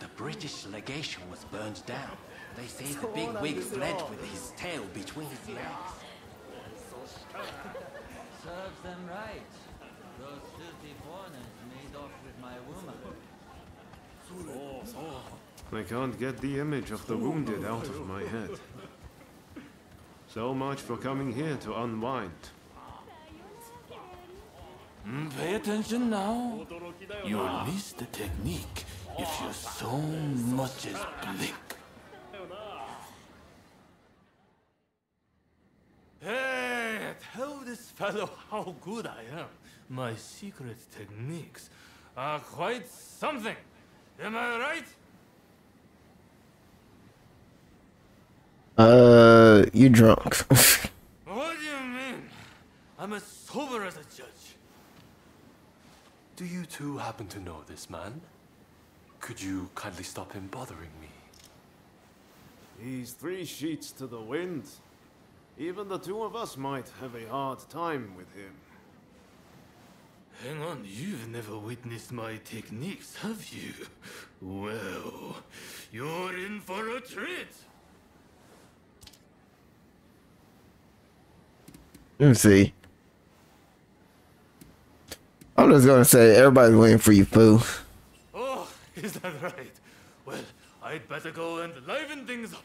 The British legation was burned down. They say the big wig fled with his tail between his legs. Serves them right. Those filthy foreigners made off with my woman. I can't get the image of the wounded out of my head. So much for coming here to unwind. Mm, pay attention now. You'll miss the technique. if you so much as blink. Hey, tell this fellow how good I am. My secret techniques are quite something. Am I right? Uh, you drunk. [LAUGHS] What do you mean? I'm as sober as a judge. Do you two happen to know this man? Could you kindly stop him bothering me? He's three sheets to the wind. Even the two of us might have a hard time with him. Hang on, you've never witnessed my techniques, have you? [LAUGHS] Well, you're in for a treat. Let me see. I'm just gonna say everybody's waiting for you, fool. Oh, [LAUGHS] is that right? Well, I'd better go and liven things up.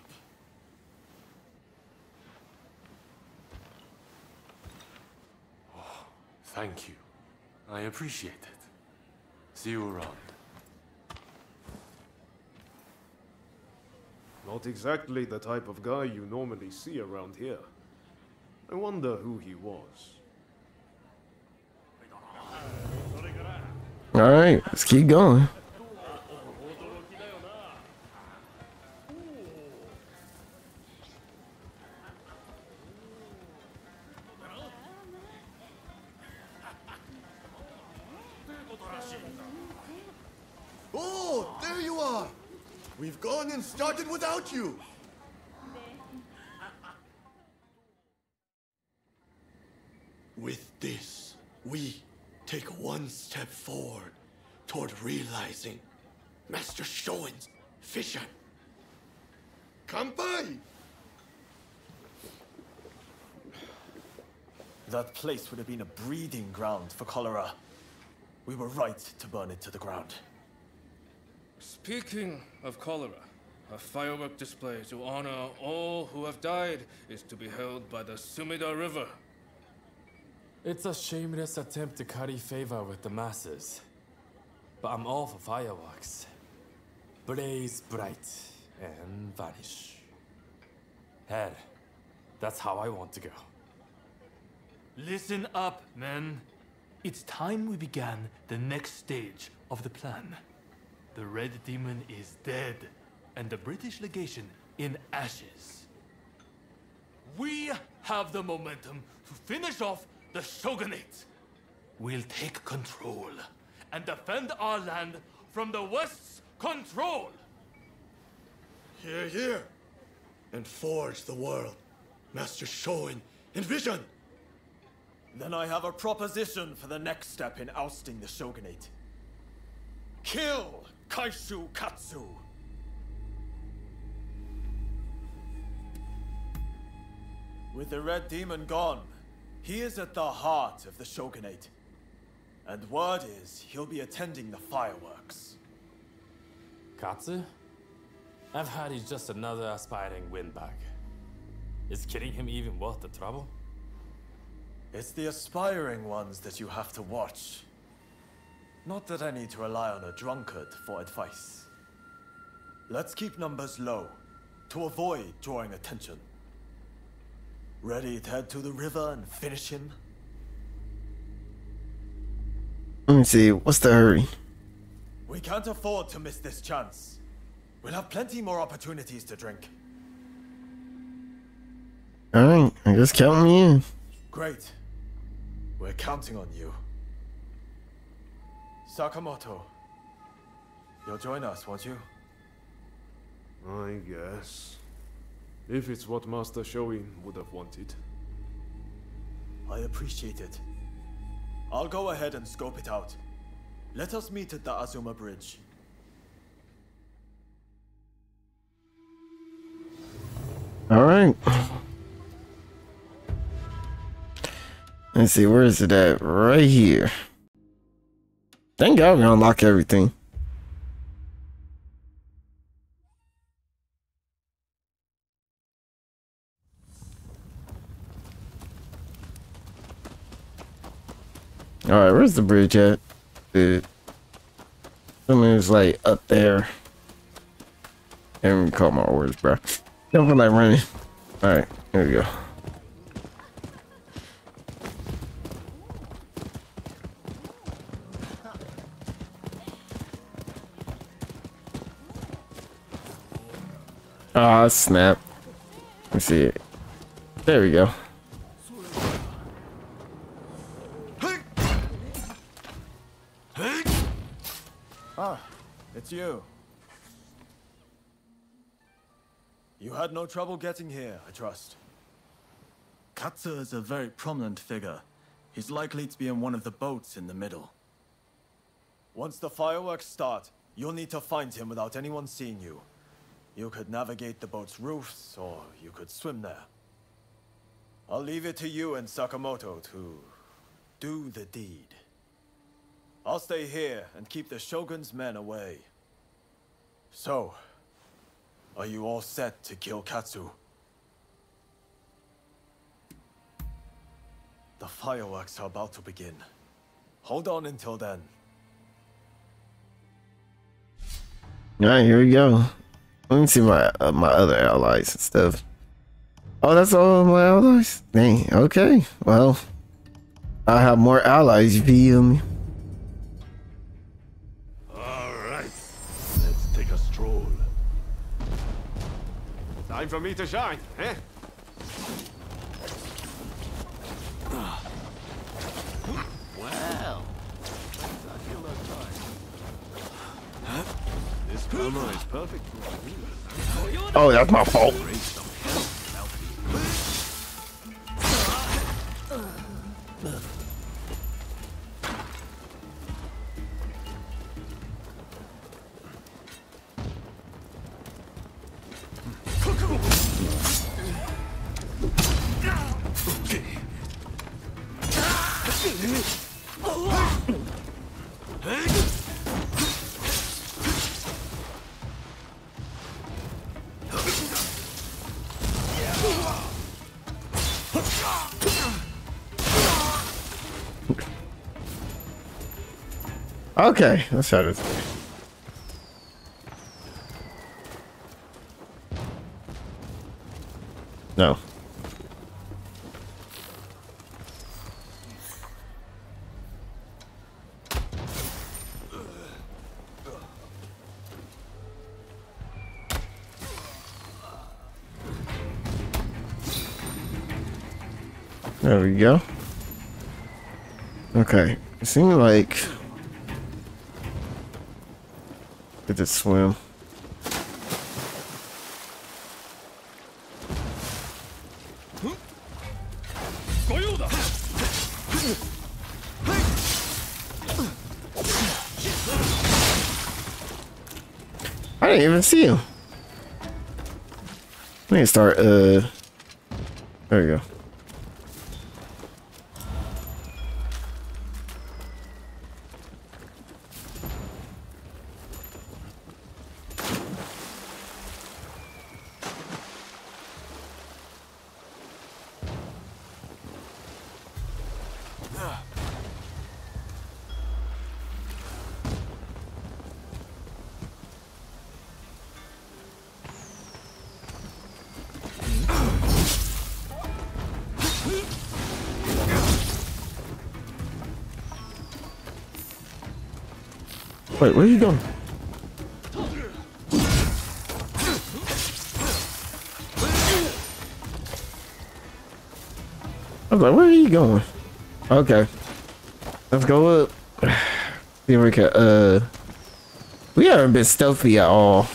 Oh, Thank you. I appreciate it. See you around. Not exactly the type of guy you normally see around here. I wonder who he was. All right, let's keep going. Oh, there you are! We've gone and started without you! With this, we take one step forward toward realizing Master Shoin's vision. Kampai! That place would have been a breeding ground for cholera. We were right to burn it to the ground. Speaking of cholera, a firework display to honor all who have died is to be held by the Sumida River. It's a shameless attempt to curry favor with the masses. But I'm all for fireworks. Blaze bright and vanish. Hell, that's how I want to go. Listen up, men. It's time we began the next stage of the plan. The Red Demon is dead, and the British legation in ashes. We have the momentum to finish off the Shogunate. We'll take control and defend our land from the West's control. Hear, hear! And forge the world. Master Shoin, envision! Then I have a proposition for the next step in ousting the shogunate. Kill Kaishu Katsu! With the Red Demon gone, he is at the heart of the shogunate. And word is he'll be attending the fireworks. Katsu? I've heard he's just another aspiring windbag. Is killing him even worth the trouble? It's the aspiring ones that you have to watch. Not that I need to rely on a drunkard for advice. Let's keep numbers low, to avoid drawing attention. Ready to head to the river and finish him? Let me see. What's the hurry? We can't afford to miss this chance. We'll have plenty more opportunities to drink. All right, I guess count me in. Great. We're counting on you. Sakamoto, you'll join us, won't you? I guess. If it's what Master Shoin would have wanted. I appreciate it. I'll go ahead and scope it out. Let us meet at the Azuma Bridge. All right. Let's see, where is it at? Right here. Thank God we unlock everything. Alright, where's the bridge at? Dude. Something like up there. Can't even call my words, bro. Don't feel like running. Alright, here we go. Ah, snap. Let me see it. There we go. Ah, it's you. You had no trouble getting here, I trust. Katsu is a very prominent figure. He's likely to be in one of the boats in the middle. Once the fireworks start, you'll need to find him without anyone seeing you. You could navigate the boat's roofs, or you could swim there. I'll leave it to you and Sakamoto to do the deed. I'll stay here and keep the Shogun's men away. So, are you all set to kill Katsu? The fireworks are about to begin. Hold on until then. Alright, here we go. Let me see my uh, my other allies and stuff. Oh, that's all my allies? Dang, okay. Well, I have more allies, you feel me? Alright, let's take a stroll. Time for me to shine, eh? Well, This armor is perfect for Oh, that's my fault. Okay, let's try this. No. There we go. Okay, it seems like Get to swim. I didn't even see him. Need to start, uh, there we go. You going? Okay. Let's go up. [SIGHS] See if we can, uh... We haven't been stealthy at all.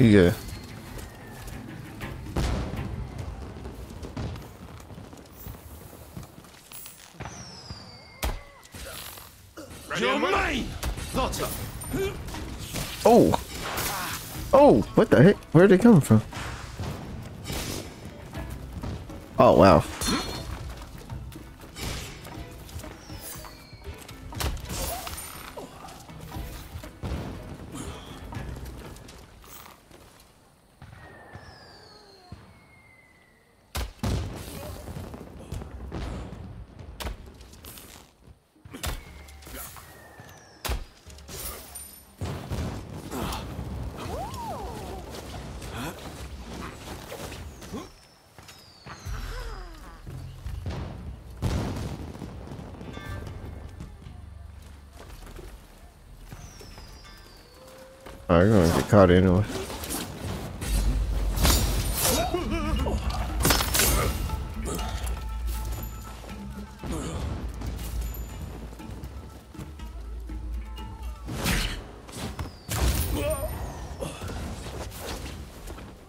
Yeah. You're mine! Oh. Oh, what the heck? Where'd they come from? Oh, wow. Caught anyway.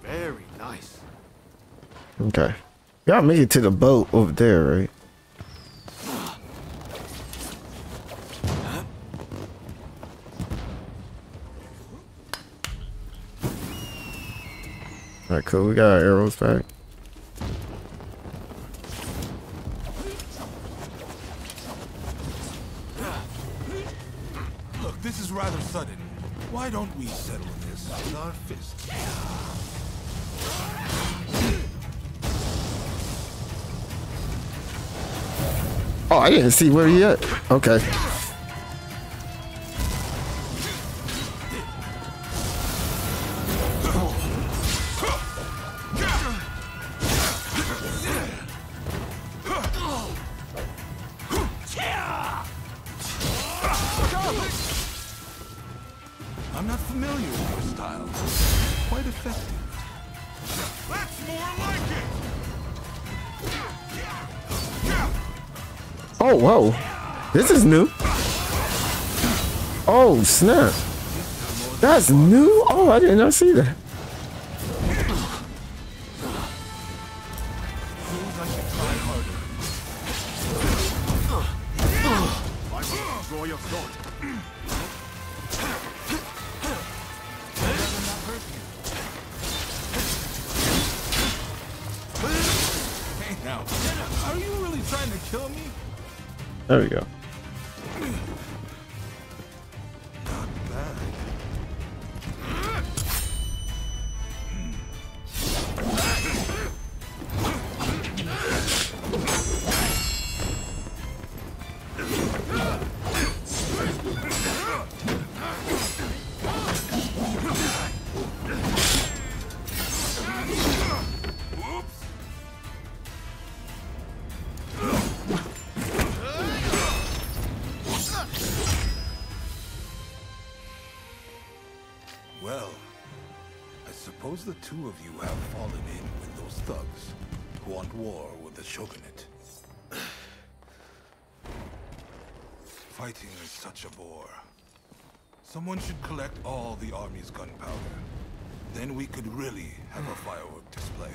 Very nice. Okay. Y'all make it to the boat over there, right? Alright, cool. We got our arrows back. Look, this is rather sudden. Why don't we settle this with our fists? Oh, I didn't see where he at. Okay. Oh, snap. That's new? Oh, I did not see that. Draw your sword. Hey now, are you really trying to kill me? There we go. Someone should collect all the army's gunpowder. Then we could really have a hmm. firework display.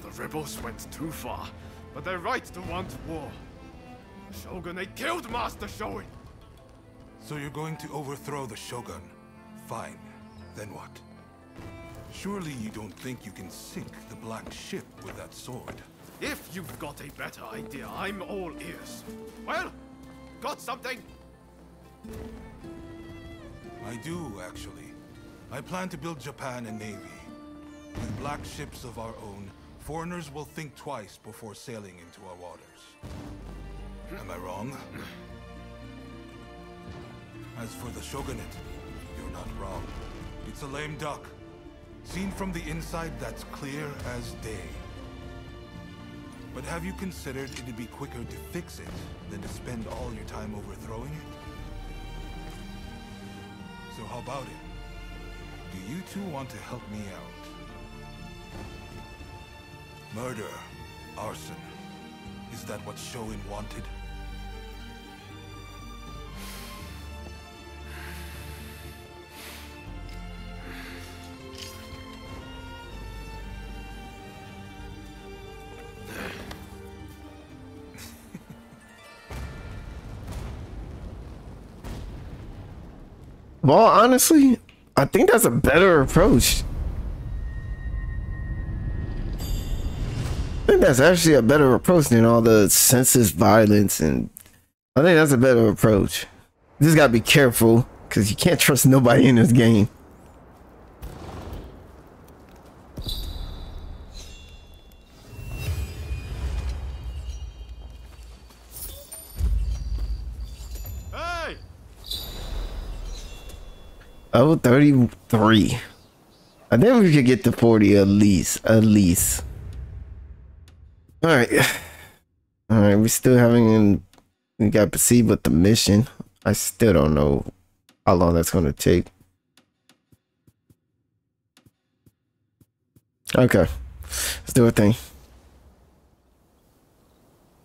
The rebels went too far, but they're right to want war. The Shogunate killed Master Shoin. So you're going to overthrow the Shogun? Fine. Then what? Surely you don't think you can sink the Black Ship with that sword? If you've got a better idea, I'm all ears. Well, got something? I do, actually. I plan to build Japan a navy. With black ships of our own, foreigners will think twice before sailing into our waters. Am I wrong? As for the Shogunate, you're not wrong. It's a lame duck. Seen from the inside, that's clear as day. But have you considered it'd be quicker to fix it than to spend all your time overthrowing it? So how about it? Do you two want to help me out? Murder Arson. Is that what Shoin wanted? Well, honestly, I think that's a better approach. I think that's actually a better approach than all the senseless violence, and I think that's a better approach. You just gotta be careful because you can't trust nobody in this game. Oh, 33. I think we could get to 40 at least. At least. Alright. Alright, we still haven't we got proceed with the mission. I still don't know how long that's gonna take. Okay. Let's do a thing.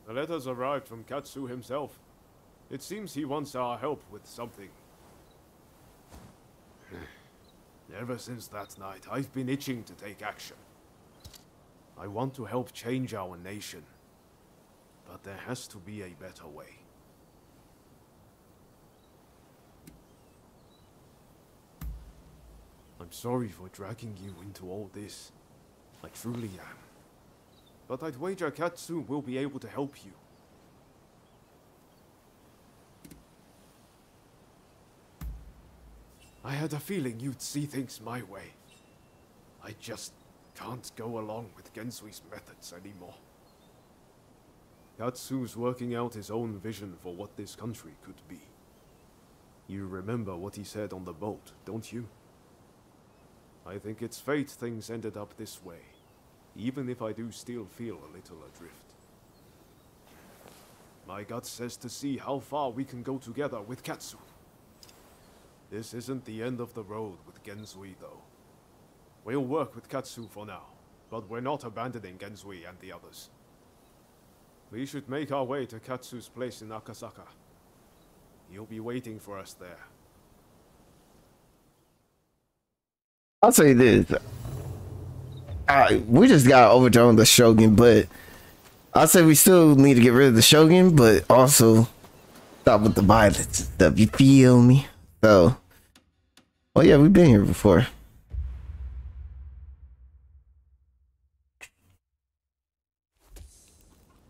The letters arrived from Katsu himself. It seems he wants our help with something. Ever since that night, I've been itching to take action. I want to help change our nation. But there has to be a better way. I'm sorry for dragging you into all this. I truly am. But I'd wager Katsu will be able to help you. I had a feeling you'd see things my way. I just can't go along with Gensui's methods anymore. Katsu's working out his own vision for what this country could be. You remember what he said on the boat, don't you? I think it's fate things ended up this way, even if I do still feel a little adrift. My gut says to see how far we can go together with Katsu. This isn't the end of the road with Gensui, though. We'll work with Katsu for now, but we're not abandoning Gensui and the others. We should make our way to Katsu's place in Akasaka. He'll be waiting for us there. I'll say this. I, we just got overthrown the Shogun, but I'll say we still need to get rid of the Shogun, but also stop with the violence stuff. You feel me? So, oh yeah, we've been here before.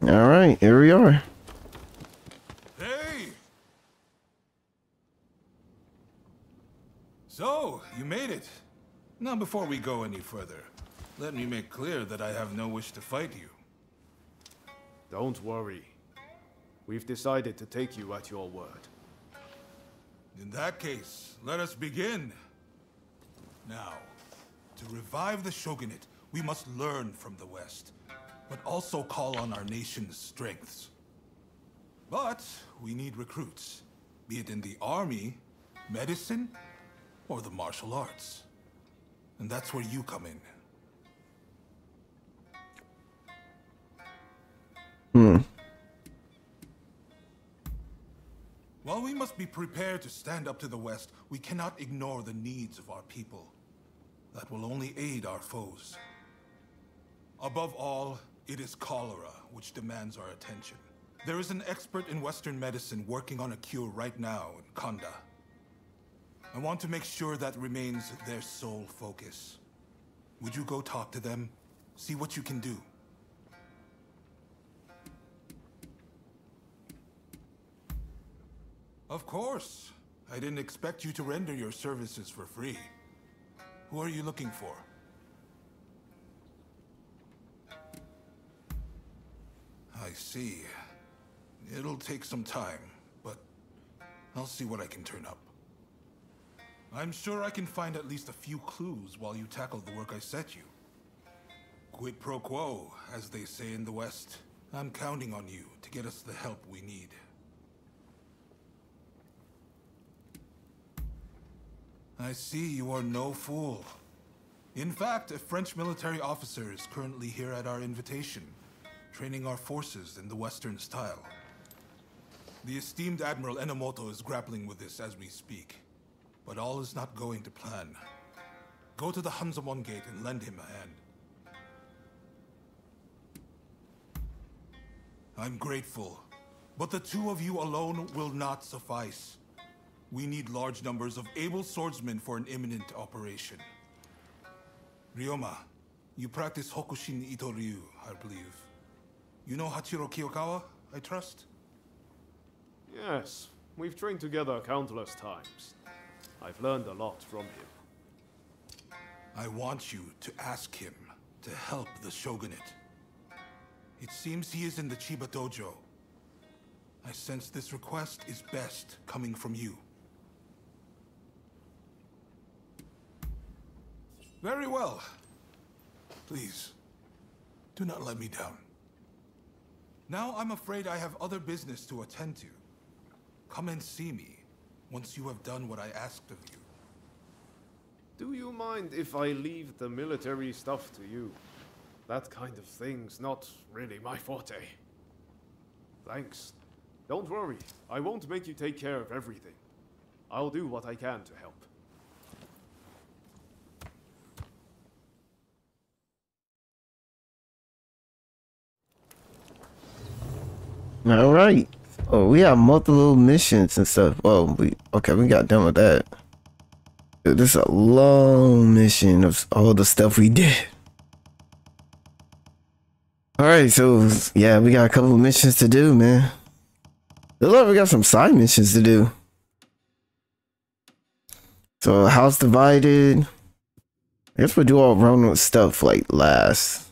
All right, here we are. Hey! So, you made it. Now, before we go any further, let me make clear that I have no wish to fight you. Don't worry. We've decided to take you at your word. In that case, let us begin. Now, to revive the shogunate, we must learn from the West, but also call on our nation's strengths. But we need recruits, be it in the army, medicine, or the martial arts. And that's where you come in. Hmm. Must be prepared to stand up to the West, we cannot ignore the needs of our people. That will only aid our foes. Above all, it is cholera which demands our attention. There is an expert in Western medicine working on a cure right now in Kanda. I want to make sure that remains their sole focus. Would you go talk to them? See what you can do. Of course. I didn't expect you to render your services for free. Who are you looking for? I see. It'll take some time, but I'll see what I can turn up. I'm sure I can find at least a few clues while you tackle the work I set you. Quid pro quo, as they say in the West. I'm counting on you to get us the help we need. I see you are no fool. In fact, a French military officer is currently here at our invitation. training our forces in the Western style. The esteemed Admiral Enomoto is grappling with this as we speak, but all is not going to plan. Go to the Hanzomon Gate and lend him a hand. I'm grateful, but the two of you alone will not suffice. We need large numbers of able swordsmen for an imminent operation. Ryoma, you practice Hokushin Itto Ryu, I believe. You know Hachiro Kiyokawa, I trust? Yes, we've trained together countless times. I've learned a lot from him. I want you to ask him to help the Shogunate. It seems he is in the Chiba Dojo. I sense this request is best coming from you. Very well. Please, do not let me down. Now I'm afraid I have other business to attend to. Come and see me once you have done what I asked of you. Do you mind if I leave the military stuff to you? That kind of thing's not really my forte. Thanks. Don't worry, I won't make you take care of everything. I'll do what I can to help. All right. Oh, we have multiple missions and stuff. Oh, we okay. We got done with that. Dude, this is a long mission of all the stuff we did. All right, so yeah, we got a couple missions to do, man. Like we got some side missions to do. So house divided. I guess we'll do all Ronald stuff like last.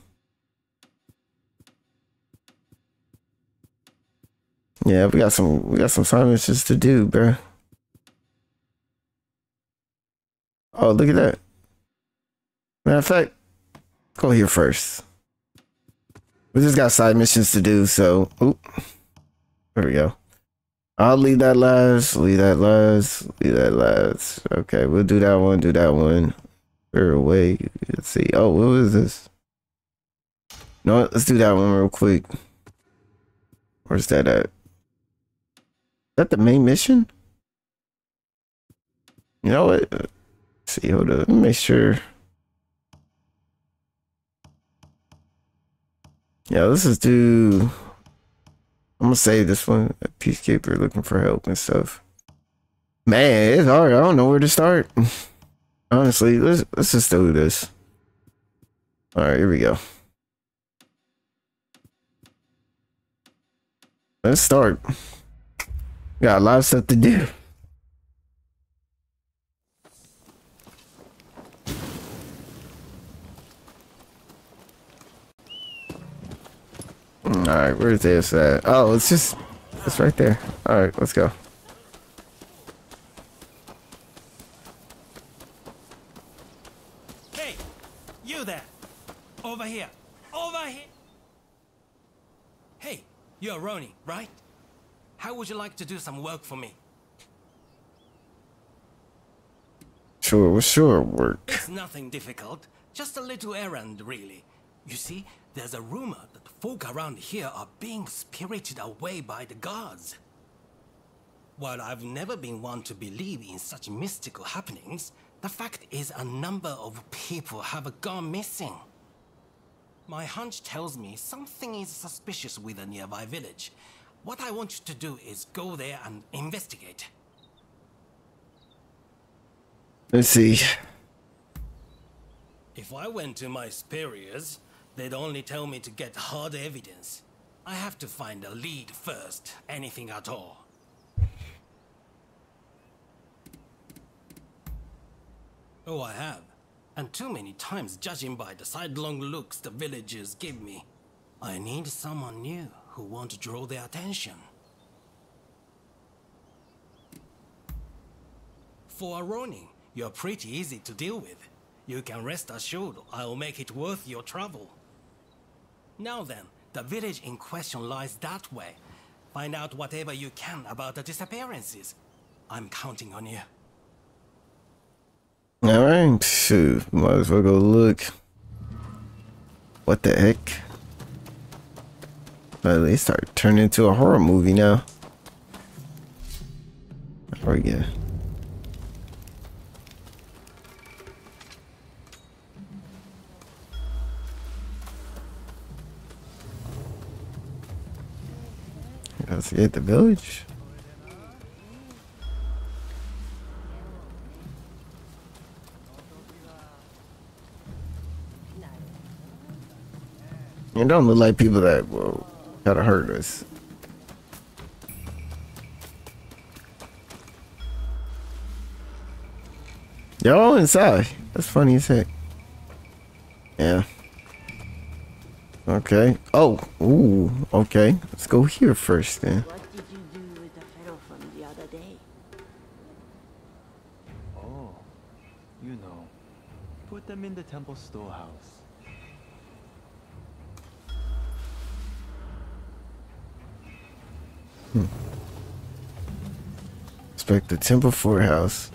Yeah, we got some we got some side missions to do, bro. Oh, look at that. Matter of fact, go here first. We just got side missions to do, so oop. There we go. I'll leave that last, leave that last, leave that last. Okay, we'll do that one, do that one. Further away. Let's see. Oh, what was this? No, let's do that one real quick. Where's that at? Is that the main mission? You know what? Let's see, hold up. Let me make sure. Yeah, let's just do. I'm gonna save this one. A peacekeeper looking for help and stuff. Man, it's hard. I don't know where to start. [LAUGHS] Honestly, let's let's just do this. All right, here we go. Let's start. Got a lot of stuff to do. All right, where's this at? Oh, it's just, it's right there. All right, let's go. Hey, you there. Over here. Over here. Hey, you're Roni, right? How would you like to do some work for me? Sure, well, sure, work. It's nothing difficult. Just a little errand, really. You see, there's a rumor that folk around here are being spirited away by the gods. While I've never been one to believe in such mystical happenings, the fact is a number of people have gone missing. My hunch tells me something is suspicious with a nearby village. What I want you to do is go there and investigate. Let's see. If I went to my superiors, they'd only tell me to get hard evidence. I have to find a lead first, anything at all. Oh, I have. And too many times, judging by the sidelong looks the villagers give me. I need someone new who want to draw their attention. For a Ronin, you're pretty easy to deal with. You can rest assured I'll make it worth your trouble. Now then, the village in question lies that way. Find out whatever you can about the disappearances. I'm counting on you. All right, shoot, might as well go look. What the heck? But they start turning into a horror movie now. Oh yeah. Let's get the village. You don't look like people that will try to hurt us. Y'all inside. That's funny as heck. Yeah. Okay. Oh. Ooh. Okay. Let's go here first then. What did you do with the fellow from the other day? Oh, you know, put them in the temple storehouse. Hmm. Inspect the temple fort house.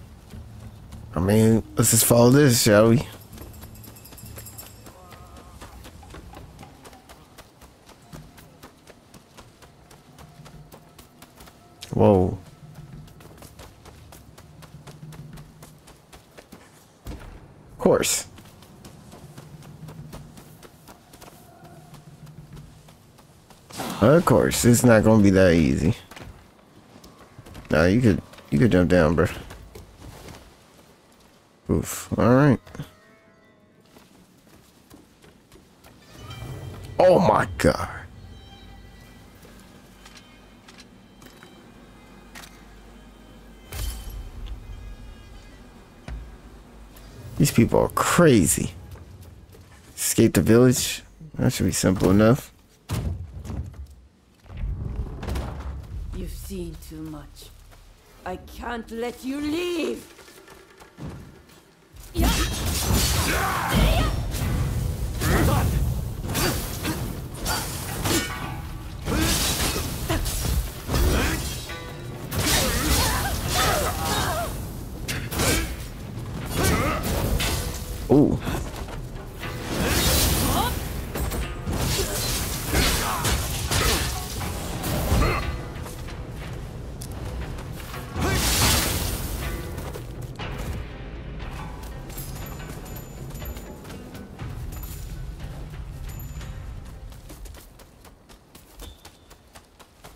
I mean, let's just follow this, shall we? Whoa. Of course. Of course, it's not gonna be that easy. Now you could you can jump down, bro. Oof. Alright. Oh my god. These people are crazy. Escape the village? That should be simple enough. Let you leave!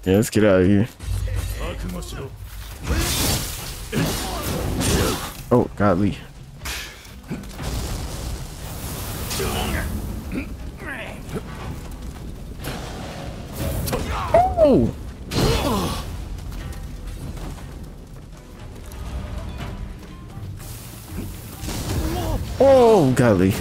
Yeah, let's get out of here. Oh, godly. Oh! Oh, golly.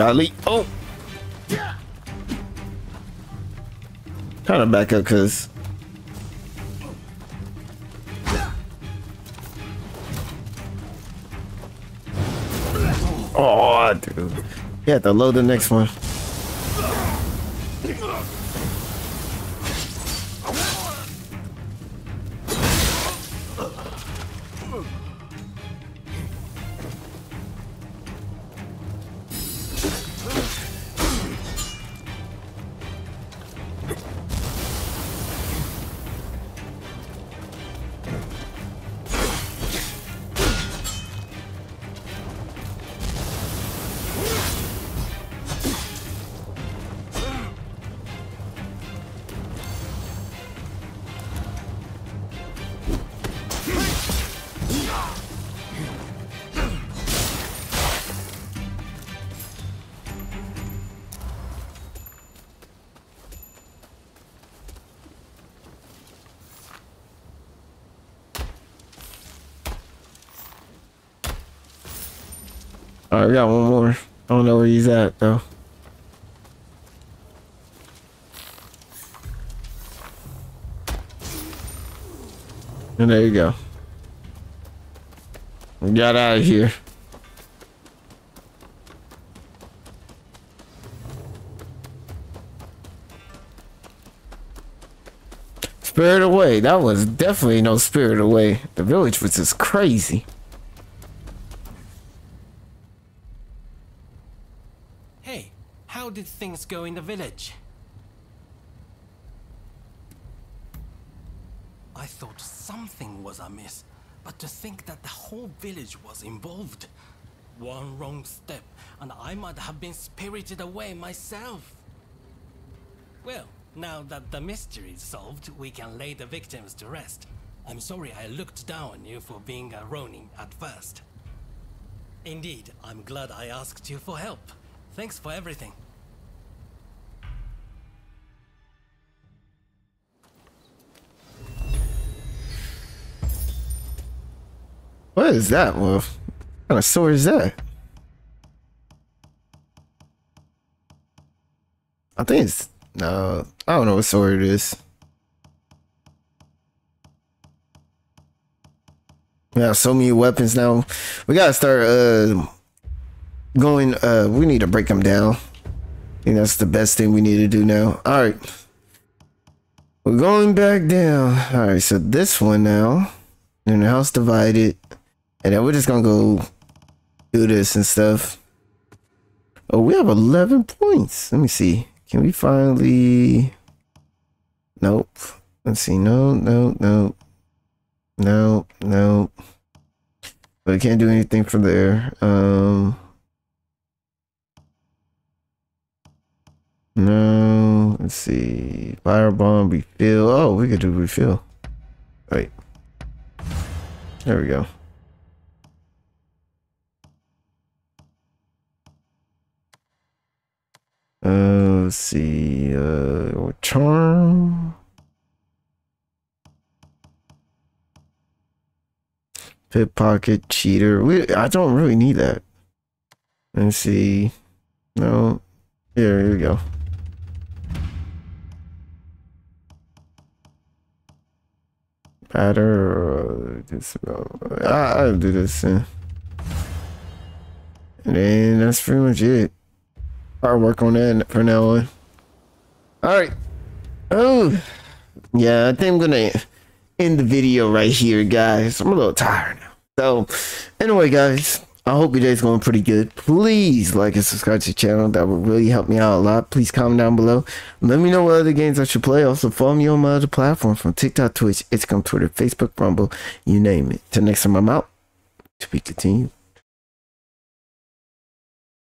Golly. Oh! Trying to back up because. Oh, dude. Yeah, to load the next one. There you go. We got out of here. Spirit away. That was definitely no spirit away. The village was just crazy. Hey, how did things go in the village? I thought something was amiss, but to think that the whole village was involved. One wrong step, and I might have been spirited away myself. Well, now that the mystery is solved, we can lay the victims to rest. I'm sorry I looked down on you for being a Ronin at first. Indeed, I'm glad I asked you for help. Thanks for everything. What is that, Wolf? What kind of sword is that? I think it's no. I don't know what sword it is. We have so many weapons now. We gotta start uh going. Uh, we need to break them down. I think that's the best thing we need to do now. All right, we're going back down. All right, so this one now. In the house divided. And then we're just gonna go do this and stuff. Oh, we have 11 points. Let me see. Can we finally... Nope. Let's see. No, no, no. No, no. But I can't do anything from there. Um... No. Let's see. Firebomb, refill. Oh, we could do refill. Wait. There we go. Uh, let's see. Uh, charm. Pickpocket, cheater. We, I don't really need that. Let's see. No. Here, here we go. Batter. Uh, this, uh, I, I'll do this. Uh, and then that's pretty much it. I'll work on that for now on. Alright. Oh. Yeah, I think I'm gonna end the video right here, guys. I'm a little tired now. So, anyway, guys, I hope your day's going pretty good. Please like and subscribe to the channel. That would really help me out a lot. Please comment down below. Let me know what other games I should play. Also, follow me on my other platforms from TikTok, Twitch, Instagram, Twitter, Facebook, Rumble, you name it. Till next time I'm out. Speak to be continued.